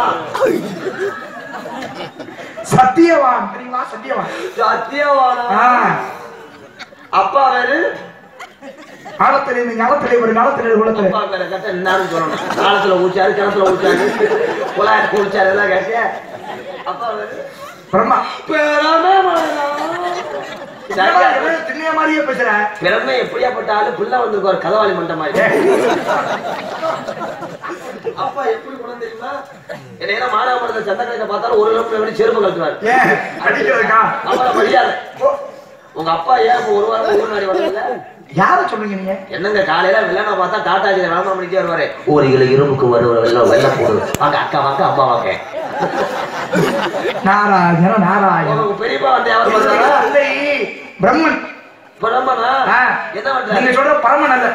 Speaker 1: சத்தியவான் தெரியுமா? சத்தியவான்.
Speaker 6: சத்தியவானா? அப்பா வேறு?
Speaker 1: காலத்திலே இந்த ஞானத்திலே ஒரு காலத்திலே குலத்திலே.
Speaker 6: என்னாலும் சொல்லணும். காலத்துல ஊச்சாரு கிணத்துல ஊச்சாரு குழாய் குளிச்சாரு எல்லாம் கேட்டு அப்பா வேறு?
Speaker 1: பிரம்மா. திண்ணைய மாதிரியே பேசுற
Speaker 6: பெருமை எப்படியாப்பட்டாலும் புள்ள வந்திருக்க ஒரு கதவாளி மண்ட மாதிரி. அப்பா எப்படி குணம் தெரியுமா? என்ன மானாமரத்தை சந்தக்கடையில பார்த்தாலும் ஒரு நிமிஷம் எப்படி செருப்பு கழுத்துவாரு
Speaker 1: ஏன்? அடிக்கிறதுக்கா?
Speaker 6: அவரை மரியாதை. உங்க அப்பா ஏன் இப்ப ஒரு வாரம் ஊர் நாடி வரல?
Speaker 1: யார சொல்றீங்க நீங்க?
Speaker 6: என்னங்க காலையில வெள்ளனா பார்த்தா டாட்டாஜில விளம்பரம் பண்ணிட்டே வருவாரு. ஒரு கிலோ இரும்புக்கு வருவார் வெள்ளம் வெள்ளம் போடு. வாங்க அக்கா வாங்க அம்மா வாங்க.
Speaker 1: நாராயண நாராயண.
Speaker 6: உங்க பெரியப்பா வந்து
Speaker 1: பிரம்மன்.
Speaker 6: பிரம்மனா? என்ன
Speaker 1: நீங்க சொல்ற பரமன் அல்ல.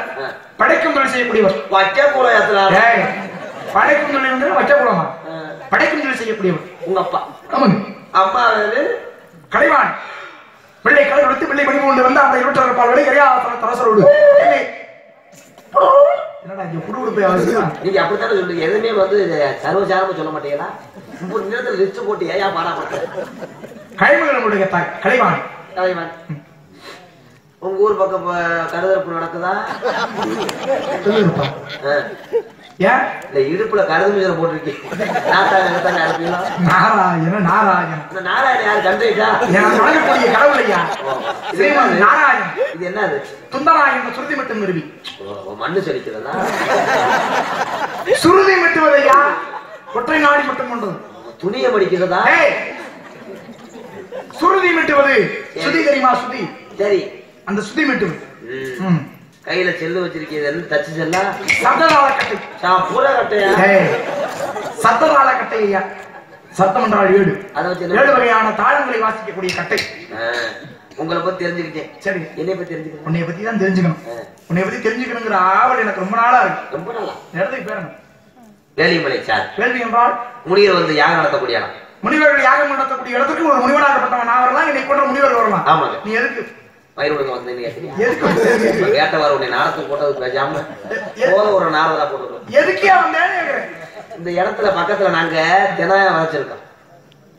Speaker 1: படைக்கும் தொழில் செய்யக்கூடியவர்.
Speaker 6: கூட ஏத்துறாரு.
Speaker 1: ஏய், படைக்கும் தொழில் வந்து வச்ச குலமா படைக்கும் தொழில் செய்யக்கூடியவர்.
Speaker 6: உங்க அப்பா.
Speaker 1: ஆமாங்க
Speaker 6: அம்மா
Speaker 1: கலைவான் பிள்ளை கலை கொடுத்து பிள்ளை பணி கொண்டு வந்து அந்த இருபத்தி பால் வரை கரையா தரசரோடு என்னடா இங்க புடு உடுப்பை ஆகுது
Speaker 6: நீங்க அப்படித்தானே சொல்றீங்க? எதுவுமே வந்து சர்வசாரமா சொல்ல மாட்டீங்களா? இப்போ நேரத்தில் லிஸ்ட் போட்டு ஏன்
Speaker 1: கலைவான்
Speaker 6: தலைவன் உங்க ஊர் பக்கம் கருதரப்பு நடக்குதா.
Speaker 1: ஏன்?
Speaker 6: இல்ல இடுப்புல கருது மீதம் போட்டிருக்கீங்க.
Speaker 1: நாராயண நாராயண
Speaker 6: இந்த நாராயணன் யாரு?
Speaker 1: எனக்கு வணங்கக்கூடிய கடவுள் ஐயா
Speaker 6: இது என்னது?
Speaker 1: துந்தராயன் சுருதி மட்டும் நிறுவி.
Speaker 6: மண்ணு செடிக்கிறதா
Speaker 1: சுருதி மட்டுவதையா ஒற்றை நாடி மட்டும் கொண்டது.
Speaker 6: துணியை மடிக்கிறதா?
Speaker 1: சுருதி மிட்டுவது. சுதி தெரியுமா சுதி.
Speaker 6: சரி.
Speaker 1: அந்த சுதி மிட்டுவது
Speaker 6: ம்.
Speaker 1: ம்.
Speaker 6: கையில செல்லு வச்சிருக்கீங்க தச்சு செல்லா?
Speaker 1: சத்ததாள கட்டை.
Speaker 6: பூரா கட்டையா
Speaker 1: ஏய், சத்ததாள கட்டை ஐயா. சத்தம் என்றால் ஏழு
Speaker 6: அதை வச்சு
Speaker 1: ஏழு வகையான தாளங்களை வாசிக்கக்கூடிய கட்டை.
Speaker 6: உங்களை பத்தி தெரிஞ்சுக்கிட்டேன்.
Speaker 1: சரி.
Speaker 6: என்னை பத்தி தெரிஞ்சுக்கிட்டேன்
Speaker 1: உன்னைய பத்தி தான் தெரிஞ்சுக்கணும். உன்னைய பத்தி தெரிஞ்சுக்கணுங்கிற ஆவல் எனக்கு ரொம்ப நாளா இருக்கு.
Speaker 6: ரொம்ப நாளா?
Speaker 1: இடத்துக்கு பேருங்க.
Speaker 6: வேலிமலை சார்.
Speaker 1: கேள்வி என்றால்?
Speaker 6: முடியர் வந்து யாகம் நடத்தக்கூடிய இடம்.
Speaker 1: முனிவர்கள் யாகம் நடத்தக்கூடிய இடத்துக்கு ஒரு முனிவனாகப்பட்டவன். நான் வரலாம் என்னை கொண்ட முனிவர் வரலாம்
Speaker 6: ஆமாங்க.
Speaker 1: நீ எதுக்கு?
Speaker 6: மயிரோடுங்க வந்து கேட்டீங்க?
Speaker 1: எதுக்கு
Speaker 6: கேட்டவாறு உன்னை நாடத்துக்கு போட்டது பேசாம போத ஒரு நாரதா போட்டுருக்கோம்.
Speaker 1: எதுக்கே
Speaker 6: இந்த இடத்துல பக்கத்துல நாங்க தினம் வளைச்சிருக்கோம்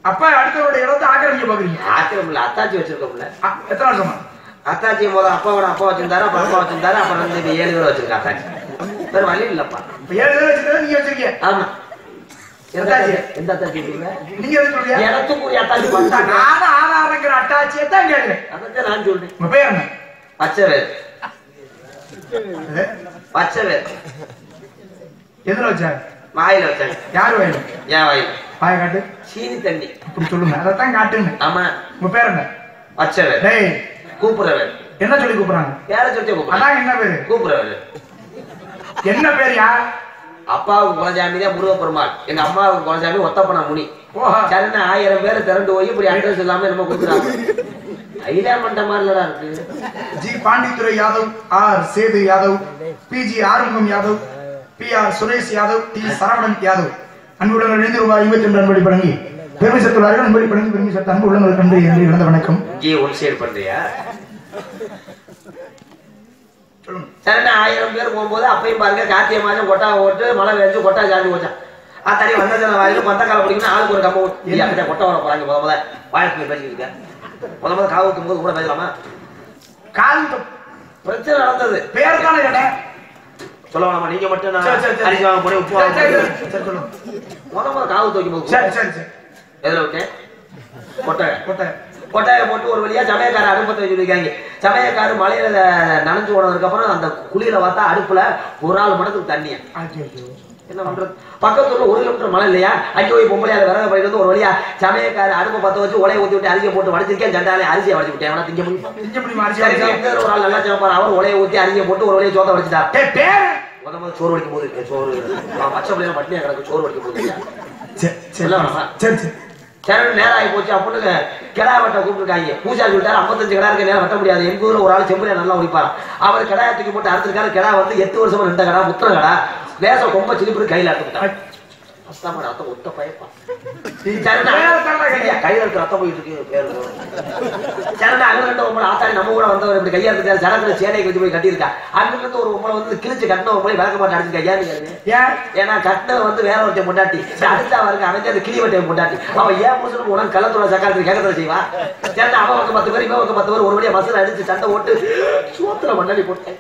Speaker 1: அப்ப அடுத்தவருடைய இடத்தை ஆக்கிரமிக்க பாக்குறீங்க
Speaker 6: ஆக்கிரமில்ல அத்தாச்சி வச்சிருக்கோம்ல.
Speaker 1: எத்தனை வருஷமா?
Speaker 6: அத்தாச்சி முதல்ல அப்பாவோட அப்பா வச்சிருந்தாரு அப்பா வச்சிருந்தாரு அப்புறம் வந்து ஏழு பேர் வச்சிருக்கா அத்தாச்சி. வேற வழி இல்லப்பா.
Speaker 1: ஏழு பேர் வச்சுட்டு நீங்க வச்சிருக்கீங்க.
Speaker 6: ஆமா. எந்த அத்தாச்சி?
Speaker 1: நீங்க
Speaker 6: இடத்துக்குரிய அத்தாச்சி
Speaker 1: நானும் ஆதாரங்கிற அட்டாச்சியை தான் கேக்குறேன்
Speaker 6: அதான் நான் சொல்றேன்.
Speaker 1: உங்க பேர் என்ன? எதுல வச்சாரு
Speaker 6: வாயில வச்சாங்க
Speaker 1: யாரு வயலு?
Speaker 6: ஏன் வாயில.
Speaker 1: பாய காட்டு.
Speaker 6: சீனி தண்ணி.
Speaker 1: அப்படி சொல்லுங்க. அதைத்தான் காட்டுங்க.
Speaker 6: ஆமா.
Speaker 1: உங்க பேர் என்ன? டேய்.
Speaker 6: கூப்புற வேர்
Speaker 1: என்ன சொல்லி கூப்பிடுறாங்க?
Speaker 6: பேரை சொல்லி கூப்பிடுறேன்.
Speaker 1: அதான் என்ன பேரு?
Speaker 6: கூப்பிடுறாரு
Speaker 1: என்ன பேரியா
Speaker 6: அப்பாவுக்கு குலசாமி தான் முருகப்பெருமாள் எங்க அம்மாவுக்கு குலசாமி ஒத்தப்பனா முனி. சரின்னு ஆயிரம் பேர் திரண்டு போய் இப்படி அட்ரஸ் இல்லாம நம்ம கொடுக்குறாங்க. ஐடியா பண்ற மாதிரிலடா இருக்கு.
Speaker 1: G Pandithurai Yadav R Sethu Yadav P G Arumugam Yadav P R Suresh Yadav D Saravanan Yadav. அன்புடன் எழுந்து ரூபாய் ஐம்பத்தி ரெண்டு அன்படி வழங்கி பெருமை சேர்த்துள்ளார்கள் அன்படி வழங்கி பெருமை சேர்த்த அன்பு உள்ளங்கள் கண்டு என்று இழந்த வணக்கம்.
Speaker 6: ஜி ஒன் சைடு பண்றியா சரிண்ணா ஆயிரம் பேர் போகும்போது அப்பயும் பாருங்க கார்த்திகை மாதம் கொட்டா ஓட்டு மழை வெறிஞ்சு கொட்டா ஜாதி போச்சான் அத்தடி வந்த ஜன வாயிலும் கொத்த கால பிடிக்கணும் ஆளுக்கு ஒரு கம்ப ஓட்டு கிட்ட வர போறாங்க முத முத. பேசிக்கிட்டு இருக்க. முத முத காவு ஊத்தும் போது கூட பேசலாமா?
Speaker 1: கால்
Speaker 6: பிரச்சனை நடந்தது.
Speaker 1: பேர் தானே
Speaker 6: சொல்ல வேணாமா? நீங்க மட்டும் நான். அரிசி வாங்க போனேன் உப்பு வாங்க முத முத காவு தூக்கும் போது
Speaker 1: சரி சரி சரி.
Speaker 6: எதுல விட்டேன் கொட்டை.
Speaker 1: கொட்டை.
Speaker 6: கொட்டாயை போட்டு ஒரு வழியா சமயக்கார அடுப்பத்தை வச்சிருக்காங்க. சமயக்காரு மலையில நனைஞ்சு போனதுக்கு அப்புறம் அந்த குளியில பார்த்தா அடுப்புல ஒரு ஆள் மடத்துக்கு தண்ணியா. என்ன பண்றது? பக்கத்துல ஒரு கிலோமீட்டர் மலை இல்லையா? அங்கே போய் பொம்பளையால விறகு போயிட்டு வந்து ஒரு வழியா சமயக்கார அடுப்பை பத்த வச்சு உலைய ஊத்தி விட்டு அரிசியை போட்டு வடிச்சிருக்கேன் ஜண்டாலே அரிசியை வடிச்சு விட்டேன். திங்க முடியும்? சரி சரி, ஒரு ஆள் நல்லா சமைப்பார். அவர் உலைய ஊத்தி அரிசியை போட்டு ஒரு வழியா சோத்த வடிச்சிட்டார்
Speaker 1: டேய், பேர்
Speaker 6: முத முதல்ல சோறு வடிக்கும் போது சோறு பச்சை பிள்ளைங்க பட்டினியா கிடக்கு சோறு வடிக்கும் போது?
Speaker 1: சரி சரி
Speaker 6: சேனல் நேரம் ஆகி போச்சு அப்படின்னு கிடா வெட்ட கூப்பிட்டுருக்காங்க. பூஜா சொல்லிட்டாரு ஐம்பத்தஞ்சு கிடா இருக்க நேரம் வெட்ட முடியாது. எங்க ஊர்ல ஒரு ஆள் செம்புலியா நல்லா உடிப்பார் அவர் கிடாய தூக்கி போட்டு அறுத்துருக்காரு. கிடா வந்து எட்டு வருஷமா ரெண்டு கடா முத்திர கடா லேசம் கொம்ப சிலிப்பு கையில் அறுத்துட்டார் அஸ்தாம ரத்தம் ஒத்த பயப்பா. சரண்
Speaker 1: கேட்டேன்.
Speaker 6: கையில இருக்க ரத்தம் போயிட்டு இருக்கு பேரு சரண் அங்க ரெண்டு உங்களை ஆத்தாடி நம்ம கூட வந்தவர் இப்படி கையா இருக்காரு சரத்துல சேலைக்கு வச்சு போய் கட்டியிருக்கா. அங்க இருந்து ஒரு உங்களை வந்து கிழிச்சு கட்டின உங்களை விளக்க மாட்டேன் ஏன் நீங்க
Speaker 1: ஏன்?
Speaker 6: ஏன்னா கட்டின வந்து வேற ஒருத்தன் பொண்டாட்டி. அடுத்த அவருக்கு அவன் அந்த கிளி வட்டையன் பொண்டாட்டி. அவன் ஏன் புருஷனுக்கு உனக்கு கள்ளத்தோட சக்காரத்துக்கு கேட்கறத செய்வா? சண்டை அவன் வந்து பத்து பேர் இவன் வந்து பத்து பேர் ஒரு வழியா பஸ்ல அடிச்சு சண்டை ஓட்டு சோத்துல மண்ணாடி போட்டேன்.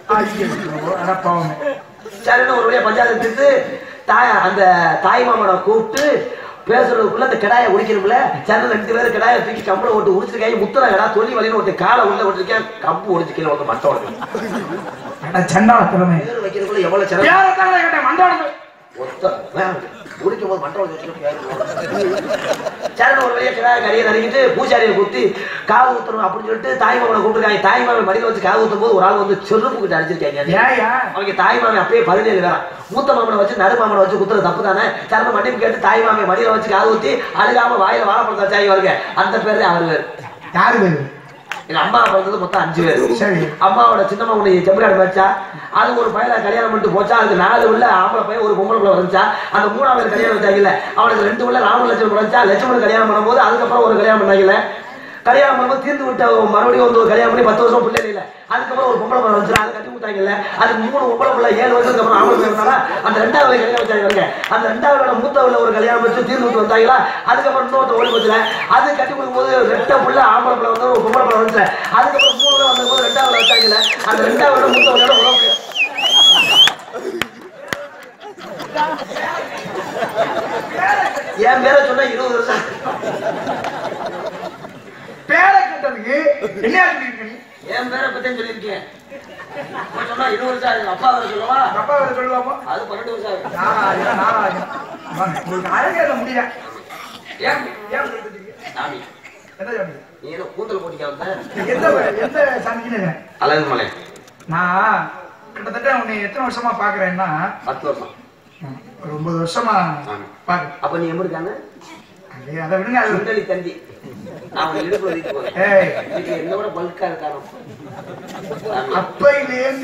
Speaker 6: சரின்னு ஒரு வழியா பஞ்சாயத்து தாய் அந்த தாய் மாமனை கூப்பிட்டு பேசுறதுக்குள்ள அந்த கிடாயை உடிக்கணும்ல? சரண ரெண்டு பேரும் கிடாயை தூக்கி கம்பளை ஓட்டு உடிச்சிருக்காங்க முத்துற கடா தொல்லி வலின்னு ஒருத்தன் காலை உள்ள விட்டுருக்கேன். கம்பு ஒடிச்சு கீழே வந்து மட்டை உடச்சு
Speaker 1: சண்டாள திறமை
Speaker 6: வைக்கிறதுக்குள்ள எவ்வளவு சிறப்பு
Speaker 1: மண்டோட
Speaker 6: ஒத்த குடிக்கும் போது மண்டபம் சரண ஒரு வழியா கிடா கறியை நறுக்கிட்டு பூஜாரியை குத்தி காவு ஊத்தணும் அப்படின்னு சொல்லிட்டு தாய் மாமனை கூப்பிட்டுருக்காங்க. தாய் மாமன் மடியில வச்சு காவு ஊத்தும் போது ஒரு ஆள் வந்து செருப்பு கிட்ட அடிச்சிருக்காங்க. அவங்க தாய் மாமன் அப்பயே பதினேழு வேற மூத்த மாமனை வச்சு நடு மாமனை வச்சு குத்துறது தப்பு தானே சரண மன்னிப்பு கேட்டு தாய் மாமன் மடியில வச்சு காவு ஊத்தி அழுகாம வாயில வாழைப்பழத்தை வச்சாங்க வருங்க அந்த பேர் தான் அவர் பேர்
Speaker 1: யாரு பேரு
Speaker 6: எங்க அம்மா பிறந்தது மொத்தம் அஞ்சு பேர். அம்மாவோட சின்னம்மா உன்னை செம்பிராடு வச்சா அது ஒரு பையனை கல்யாணம் பண்ணிட்டு போச்சா? அதுக்கு நாலு உள்ள ஆம்பளை பையன் ஒரு பொம்பளை பிள்ளை வந்துச்சா அந்த மூணாவது கல்யாணம் வச்சாங்கல்ல. அவனுக்கு ரெண்டு உள்ள ராமலட்சுமி லட்சுமணன் வந்துச்சா? லட்சுமணன் கல்யாணம் பண்ணும்போது அதுக்கப்புறம் ஒரு கல்யாணம் பண்ணாங்கல்ல? கல்யாணம் பண்ணும்போது தீர்ந்து விட்டு மறுபடியும் வந்து ஒரு கல்யாணம் பண்ணி பத்து வருஷம் பிள்ளை இல்லை அதுக்கப்புறம் ஒரு பொம்பளை பிள்ளை வந்துச்சு அதை கட்டி கொடுத்தாங்கல்ல அது மூணு பொம்பளை பிள்ளை ஏழு வருஷத்துக்கு அப்புறம் ஆம்பளை பிள்ளை அந்த ரெண்டாவது கல்யாணம் வச்சாங்க அந்த ரெண்டாவது மூத்தவள ஒரு கல்யாணம் வச்சு தீர்ந்து விட்டு வந்தாங்களா? அதுக்கப்புறம் இன்னொருத்த ஓடி போச்சுல. அது கட்டி கொடுக்கும்போது ரெட்ட புள்ள ஆம்பளை பிள்ளை வந்து ஒரு பொம்பளை பிள்ளை வந்துச்சு அதுக்கப்புறம் மூணு விட வந்தபோது ரெண்டாவது வச்சாங்கல்ல அந்த ரெண்டாவது மூத்தவளோட உறவு என் பேரை சொன்னா இருபது வருஷம்
Speaker 1: பேரை கேட்டதுக்கு என்ன சொல்லியிருக்க நீ
Speaker 6: என் பேரை பத்தி சொல்லியிருக்கேன் சொன்னா இருபது வருஷம் ஆகுது அப்பா வேற சொல்லவா?
Speaker 1: அப்பா வேற சொல்லுவாப்பா
Speaker 6: அது பன்னெண்டு வருஷம் ஆகுது
Speaker 1: அழகே முடியல.
Speaker 6: ஏன்?
Speaker 1: ஏன்
Speaker 6: சாமி.
Speaker 1: என்ன சாமி?
Speaker 6: நீ என்ன கூந்தல் போட்டிக்க
Speaker 1: எந்த எந்த சாமிக்குன்னு.
Speaker 6: அழகு மலை.
Speaker 1: நான் கிட்டத்தட்ட உன்னை எத்தனை வருஷமா பாக்குறேன்னா
Speaker 6: பத்து வருஷம்.
Speaker 1: ஒரு ஒன்பது வருஷமா. பாக்கு
Speaker 6: அப்ப நீ எங்க இருக்காங்க?
Speaker 1: அது விடுங்க அது
Speaker 6: சுண்டலி தந்தி நான் உன் இடுப்புல வைத்து போறேன்
Speaker 1: ஏய்.
Speaker 6: இதுக்கு என்ன விட பல்கா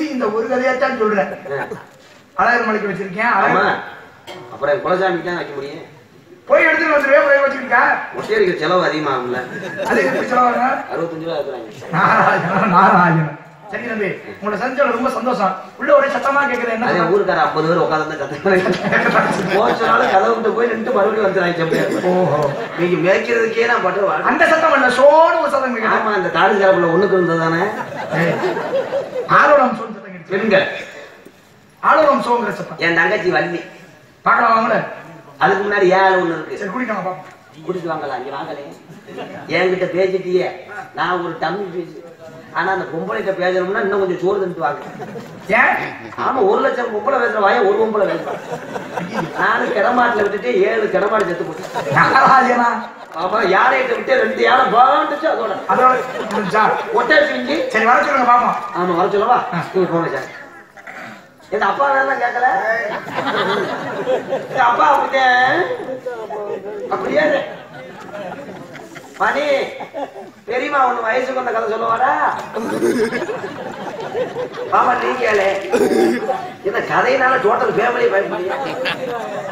Speaker 1: இந்த ஒரு கதையாத்தான் சொல்றேன். அழகர் மலைக்கு வச்சிருக்கேன்.
Speaker 6: அப்புறம் என் குலசாமிக்கு தான் வைக்க முடியும்.
Speaker 1: போய் எடுத்துட்டு வந்துருவே போய் வச்சிருக்கா?
Speaker 6: மொட்டையடிக்கிற செலவு அதிகமாகும்ல.
Speaker 1: அது சொல்லுவாங்க
Speaker 6: அறுபத்தஞ்சு ரூபா இருக்கிறாங்க
Speaker 1: நாராயணா நாராயணன். சரி தம்பி உங்களை சந்திச்சதுல ரொம்ப சந்தோஷம். உள்ள ஒரே சத்தமா கேக்குறேன் என்ன?
Speaker 6: ஊருக்கார ஐம்பது பேர் உட்காந்து கத்து போச்சனாலும் கதவு விட்டு போய் நின்று மறுபடியும் செம்பியார்
Speaker 1: ஓஹோ.
Speaker 6: நீங்க மேய்க்கிறதுக்கே நான் பட்டு
Speaker 1: அந்த சத்தம் இல்ல சோடு ஒரு சத்தம் கேக்குது.
Speaker 6: ஆமா இந்த தாடு சிறப்புல ஒண்ணுக்கு இருந்தது தானே
Speaker 1: சோன் சத்தம் கேக்குது.
Speaker 6: பெண்கள்
Speaker 1: ஆலோலம் சோங்கிற சத்தம்.
Speaker 6: என் தங்கச்சி வள்ளி.
Speaker 1: பார்க்கலாம் வாங்கல
Speaker 6: அதுக்கு முன்னாடி ஆளு ஒண்ணு இருக்கு.
Speaker 1: சரி குடிக்கலாம் பாப்போம்
Speaker 6: குடிச்சு வாங்கலாம் இங்க வாங்கலே என்கிட்ட பேசிட்டியே. நான் ஒரு டம்மி பேசி
Speaker 7: ஆனா அந்த பொம்பளைகிட்ட பேசணும்னா இன்னும் கொஞ்சம் சோறு தந்துட்டு வாங்க. ஆமா ஒரு லட்சம் பொம்பளை பேசுற வாய ஒரு பொம்பளை பேசுறான் நானும் கிடமாட்டுல விட்டுட்டு ஏழு கிடமாடு செத்து போட்டேன் ஆமா யானைகிட்ட விட்டு ரெண்டு யானை பாண்டுச்சு அதோட.
Speaker 1: அதோட
Speaker 7: ஒட்டாச்சு இஞ்சி
Speaker 1: சரி வர சொல்லுங்க பாப்போம்.
Speaker 7: ஆமா வர சொல்லவா? நீங்க போங்க சார். எங்க அப்பா வேணா கேட்கல அப்பா அப்படியே இரு. மணி பெரியமா ஒண்ணு வயசுக்கு கொண்ட கதை சொல்லுவாரா பாமா நீ கேளே. இந்த கதையினால டோட்டல் ஃபேமிலி பயன்படுத்தியா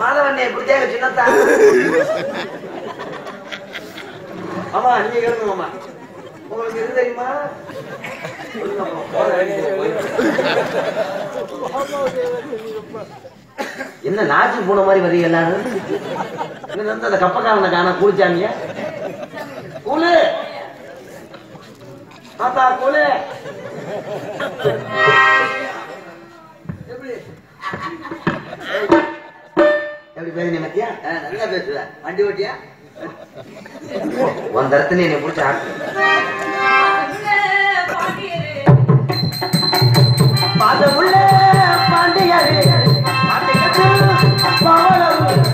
Speaker 7: மாதவண்ணே இப்படித்தே சின்னத்தா? ஆமா நீங்க கேளுங்க மாமா. உங்களுக்கு எது தெரியுமா? என்ன நாச்சு போன மாதிரி வரீங்க எல்லாரும்? அந்த கப்பக்காரனை காண கூலிச்சாமிய கூலு தாத்தா கூலு எப்படி எப்படி பேசுனீங்க மத்தியா நல்லா பேசுவ வண்டி ஓட்டியா உன் தரத்துல என்னை பிடிச்ச ஆட்டு பாதமுள்ள பாண்டியரே பாண்டியத்து பவளம்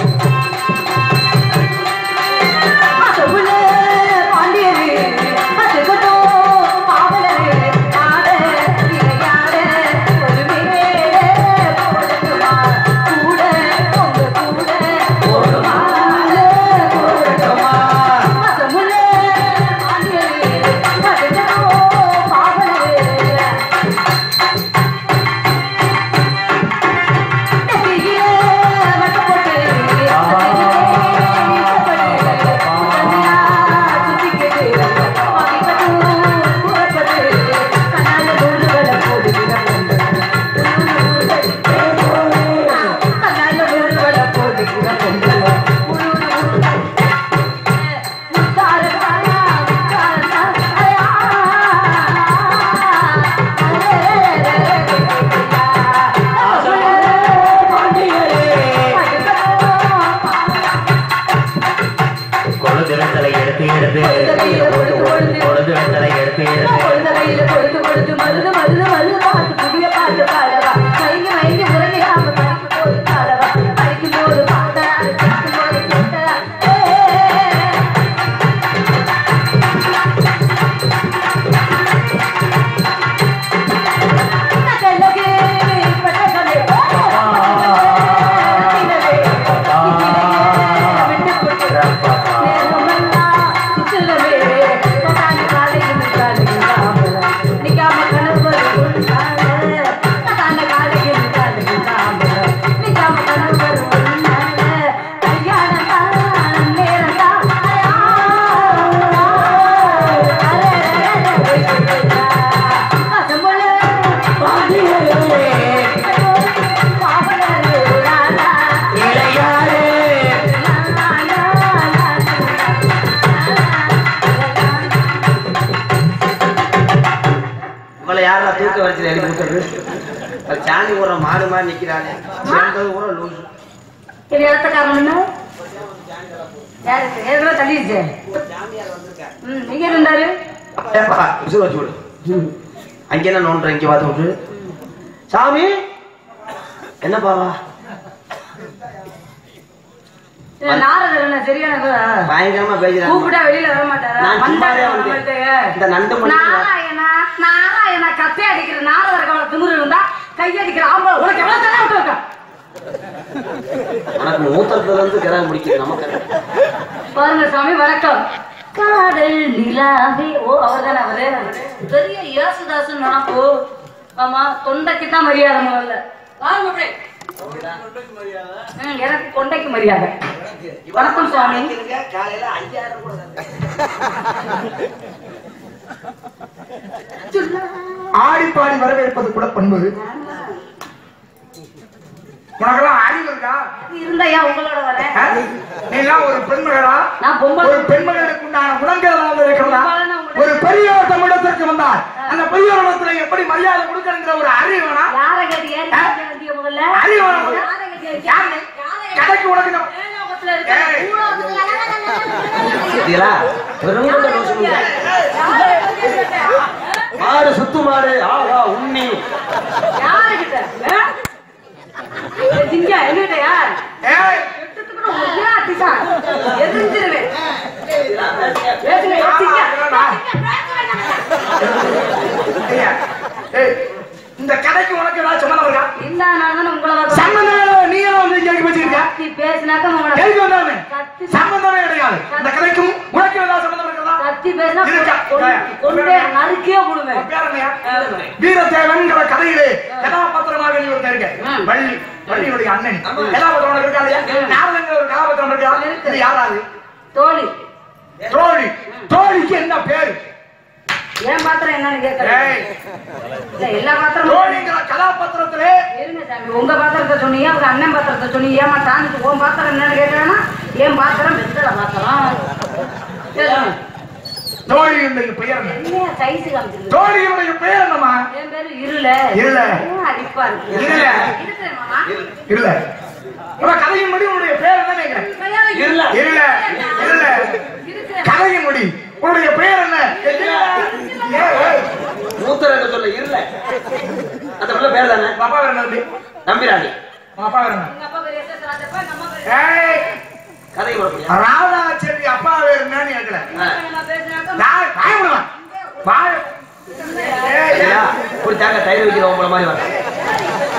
Speaker 7: இந்த நண்டு
Speaker 6: நாராயணா நாராயணா கத்தை அடிக்கிற நாரதர் கவலை திமிரு இருந்தா கையடிக்கிற ஆம்பளை உனக்கு எவ்வளவு தலை விட்டு வைக்க
Speaker 7: உனக்கு மூத்தத்துல இருந்து கிரகம் முடிக்குது நமக்கு
Speaker 6: பாருங்க சாமி வணக்கம். காதல் நிலாவே ஓ அவர்தானே அவரு பெரிய இயேசுதாசன் நினப்போ ஆமா தொண்டைக்கு தான் மரியாதை முதல்ல. வாங்க எனக்கு கொண்டைக்கு மரியாதை. வணக்கம் சுவாமி
Speaker 7: காலையில ஐயாயிரம் கூட
Speaker 1: ஆடி பாடி வரவேற்பது கூட பண்பது. உனக்கெல்லாம் அறிவு இருக்கா?
Speaker 6: இருந்தாயா உங்களோட?
Speaker 1: நீ எல்லாம் ஒரு பெண்மகளா? ஒரு பெண்மகளுக்கு உண்டான இருக்கிறதா? ஒரு பெரியோர் தமிழத்திற்கு வந்தால் அந்த பெரியோரிடத்துல எப்படி மரியாதை கொடுக்கணுங்கிற ஒரு அறிவு? கடைக்கு உனக்கு
Speaker 6: மாடு சுத்து மாடு? ஆஹா உண்ணி.
Speaker 7: யாருகிட்ட
Speaker 1: இந்த கதைக்கு உனக்கு ஏதாவது சம்மந்தம் இருக்கா?
Speaker 7: இல்ல, நான் தானே உங்களை
Speaker 1: இல்லை. நீ ஏன் வந்து கேள்வி வச்சிருக்க
Speaker 7: கத்தி பேசினாக்க உங்களை-
Speaker 1: கேள்வி வந்தானே? சம்பந்தமே கிடையாது. இந்த கதைக்கும் உனக்கு ஏதாவது சம்பந்தம் இருக்கிறதா
Speaker 7: கத்தி பேசினா
Speaker 1: இருக்கா?
Speaker 7: கொண்டு- விடுவேன்.
Speaker 1: உன் பேர் என்னய்யா? வீரதேவன்கிற கதையிலே கதாபாத்திரமாக நீ ஒருத்தன் இருக்க. வள்ளி வள்ளியுடைய அண்ணன். கதாபாத்திரம் இருக்கா இல்லையா? நாரதங்கிற ஒரு கதாபாத்திரம் இருக்கா?
Speaker 7: இருக்கு.
Speaker 1: இது யாராது
Speaker 7: தோழி.
Speaker 1: தோழி. தோழிக்கு என்ன பேரு?
Speaker 7: என் பாத்திரம் என்னன்னு கேட்கறேன் எல்லா பாத்திரமும்
Speaker 1: கதாபாத்திரத்திலே.
Speaker 7: இருங்க சாமி உங்க பாத்திரத்தை சொன்னீங்க உங்க அண்ணன் பாத்திரத்தை சொன்னீங்க ஏமா தாண்டி உன் பாத்திரம் என்னன்னு கேட்டேன்னா என் பாத்திரம் வெத்தலை பாத்திரம்.
Speaker 1: தோழியுடைய பெயர் தோழியுடைய பெயர்
Speaker 7: என் பேரு இருள.
Speaker 1: இருள.
Speaker 7: ஏன் அடிப்பா
Speaker 1: இருள. கதையின்படி உன்னுடைய பேர் என்ன கேட்கிறேன்
Speaker 6: இருள.
Speaker 1: இருள. இருள.
Speaker 7: இருக்கிறேன்.
Speaker 1: கதையின்படி உன்னுடைய பெயர் என்ன? ஏய், ஏய்,
Speaker 6: மூத்தர் என்று சொல்ல இருள அந்த பிள்ளை பேர் தானே?
Speaker 1: அப்பா பேர் என்ன?
Speaker 6: நம்பிராணி.
Speaker 1: பேரு ஏய்,
Speaker 6: கதை
Speaker 1: செல்வி அப்பா பேர் என்னன்னு கேட்கல
Speaker 7: நான் பேசினாக்க
Speaker 6: ஒரு தேங்க தயிர் வைக்கிற உங்களை மாதிரி வர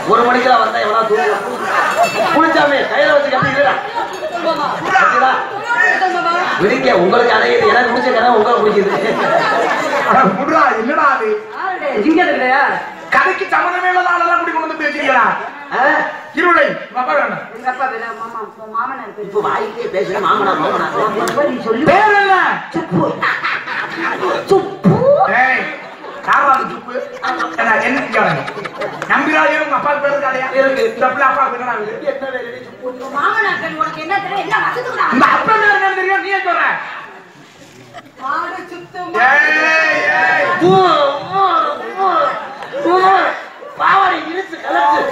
Speaker 6: ஒரு மணிக்கெல்லாம் வந்தா எவனா தூங்குவான் குளிச்சாமே கையில வச்சு கட்டி இல்லடா. விதிக்க உங்களுக்கு அடையுது எனக்கு முடிச்ச கதை உங்களுக்கு பிடிக்குது
Speaker 1: என்னடா அது?
Speaker 7: சிங்கம் இல்லையா
Speaker 1: கதைக்கு சம்மந்தமே இல்லாத ஆளெல்லாம் இப்படி கொண்டு வந்து பேசுறீங்களா இருளை அப்பா என்ன
Speaker 7: எங்க அப்பா பேரு மாமா மாமனார் பேரு
Speaker 6: இப்ப வாய்க்கே பேசுற மாமனா மாமனா.
Speaker 7: அப்பா நீ சொல்லி.
Speaker 1: பேர் என்ன?
Speaker 7: சுப்பு. சுப்பு.
Speaker 1: ஏய், அந்த துப்பு? என்ன. நம்பிராஜன் உங்க அப்பா பேர் இருக்காடையா?
Speaker 6: இருக்கு.
Speaker 1: பிள்ளை அப்பா பேர் என்ன அப்பா பேர் தெரியும், நீயே சொல்ற.
Speaker 6: பாவாடை இழுத்து கலத்து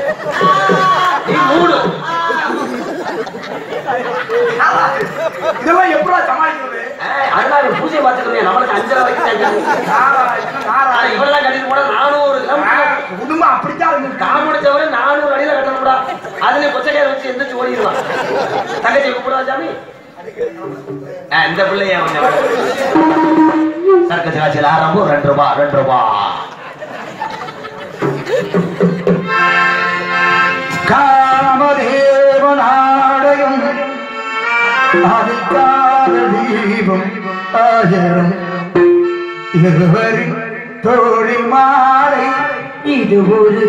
Speaker 6: நீ மூடு
Speaker 1: இதெல்லாம் எப்படா சமாளிக்கிறது?
Speaker 6: அதனால பூஜை பார்த்துக்கிறேன் நம்மளுக்கு அஞ்சரை வரைக்கும்? இவரெல்லாம் கட்டிட்டு போனா நானூறு
Speaker 1: குடும்பம் அப்படித்தான்.
Speaker 6: நான் முடிச்சவரை நானூறு அடியில கட்டணும்டா. அதுல கொச்சைக்கார வச்சு எந்திரிச்சு ஓடிடுவான் தங்கச்சி கூப்பிடுவா சாமி? இந்த பிள்ளைய சர்க்கஸ் காட்சியில் ஆரம்பம் ரெண்டு ரூபா ரெண்டு ரூபா.
Speaker 1: காமதேவ நாடகம் அதில் காதல் தீபம் ஆயிரம் இருவரின் தோழி மாலை
Speaker 7: இது ஒரு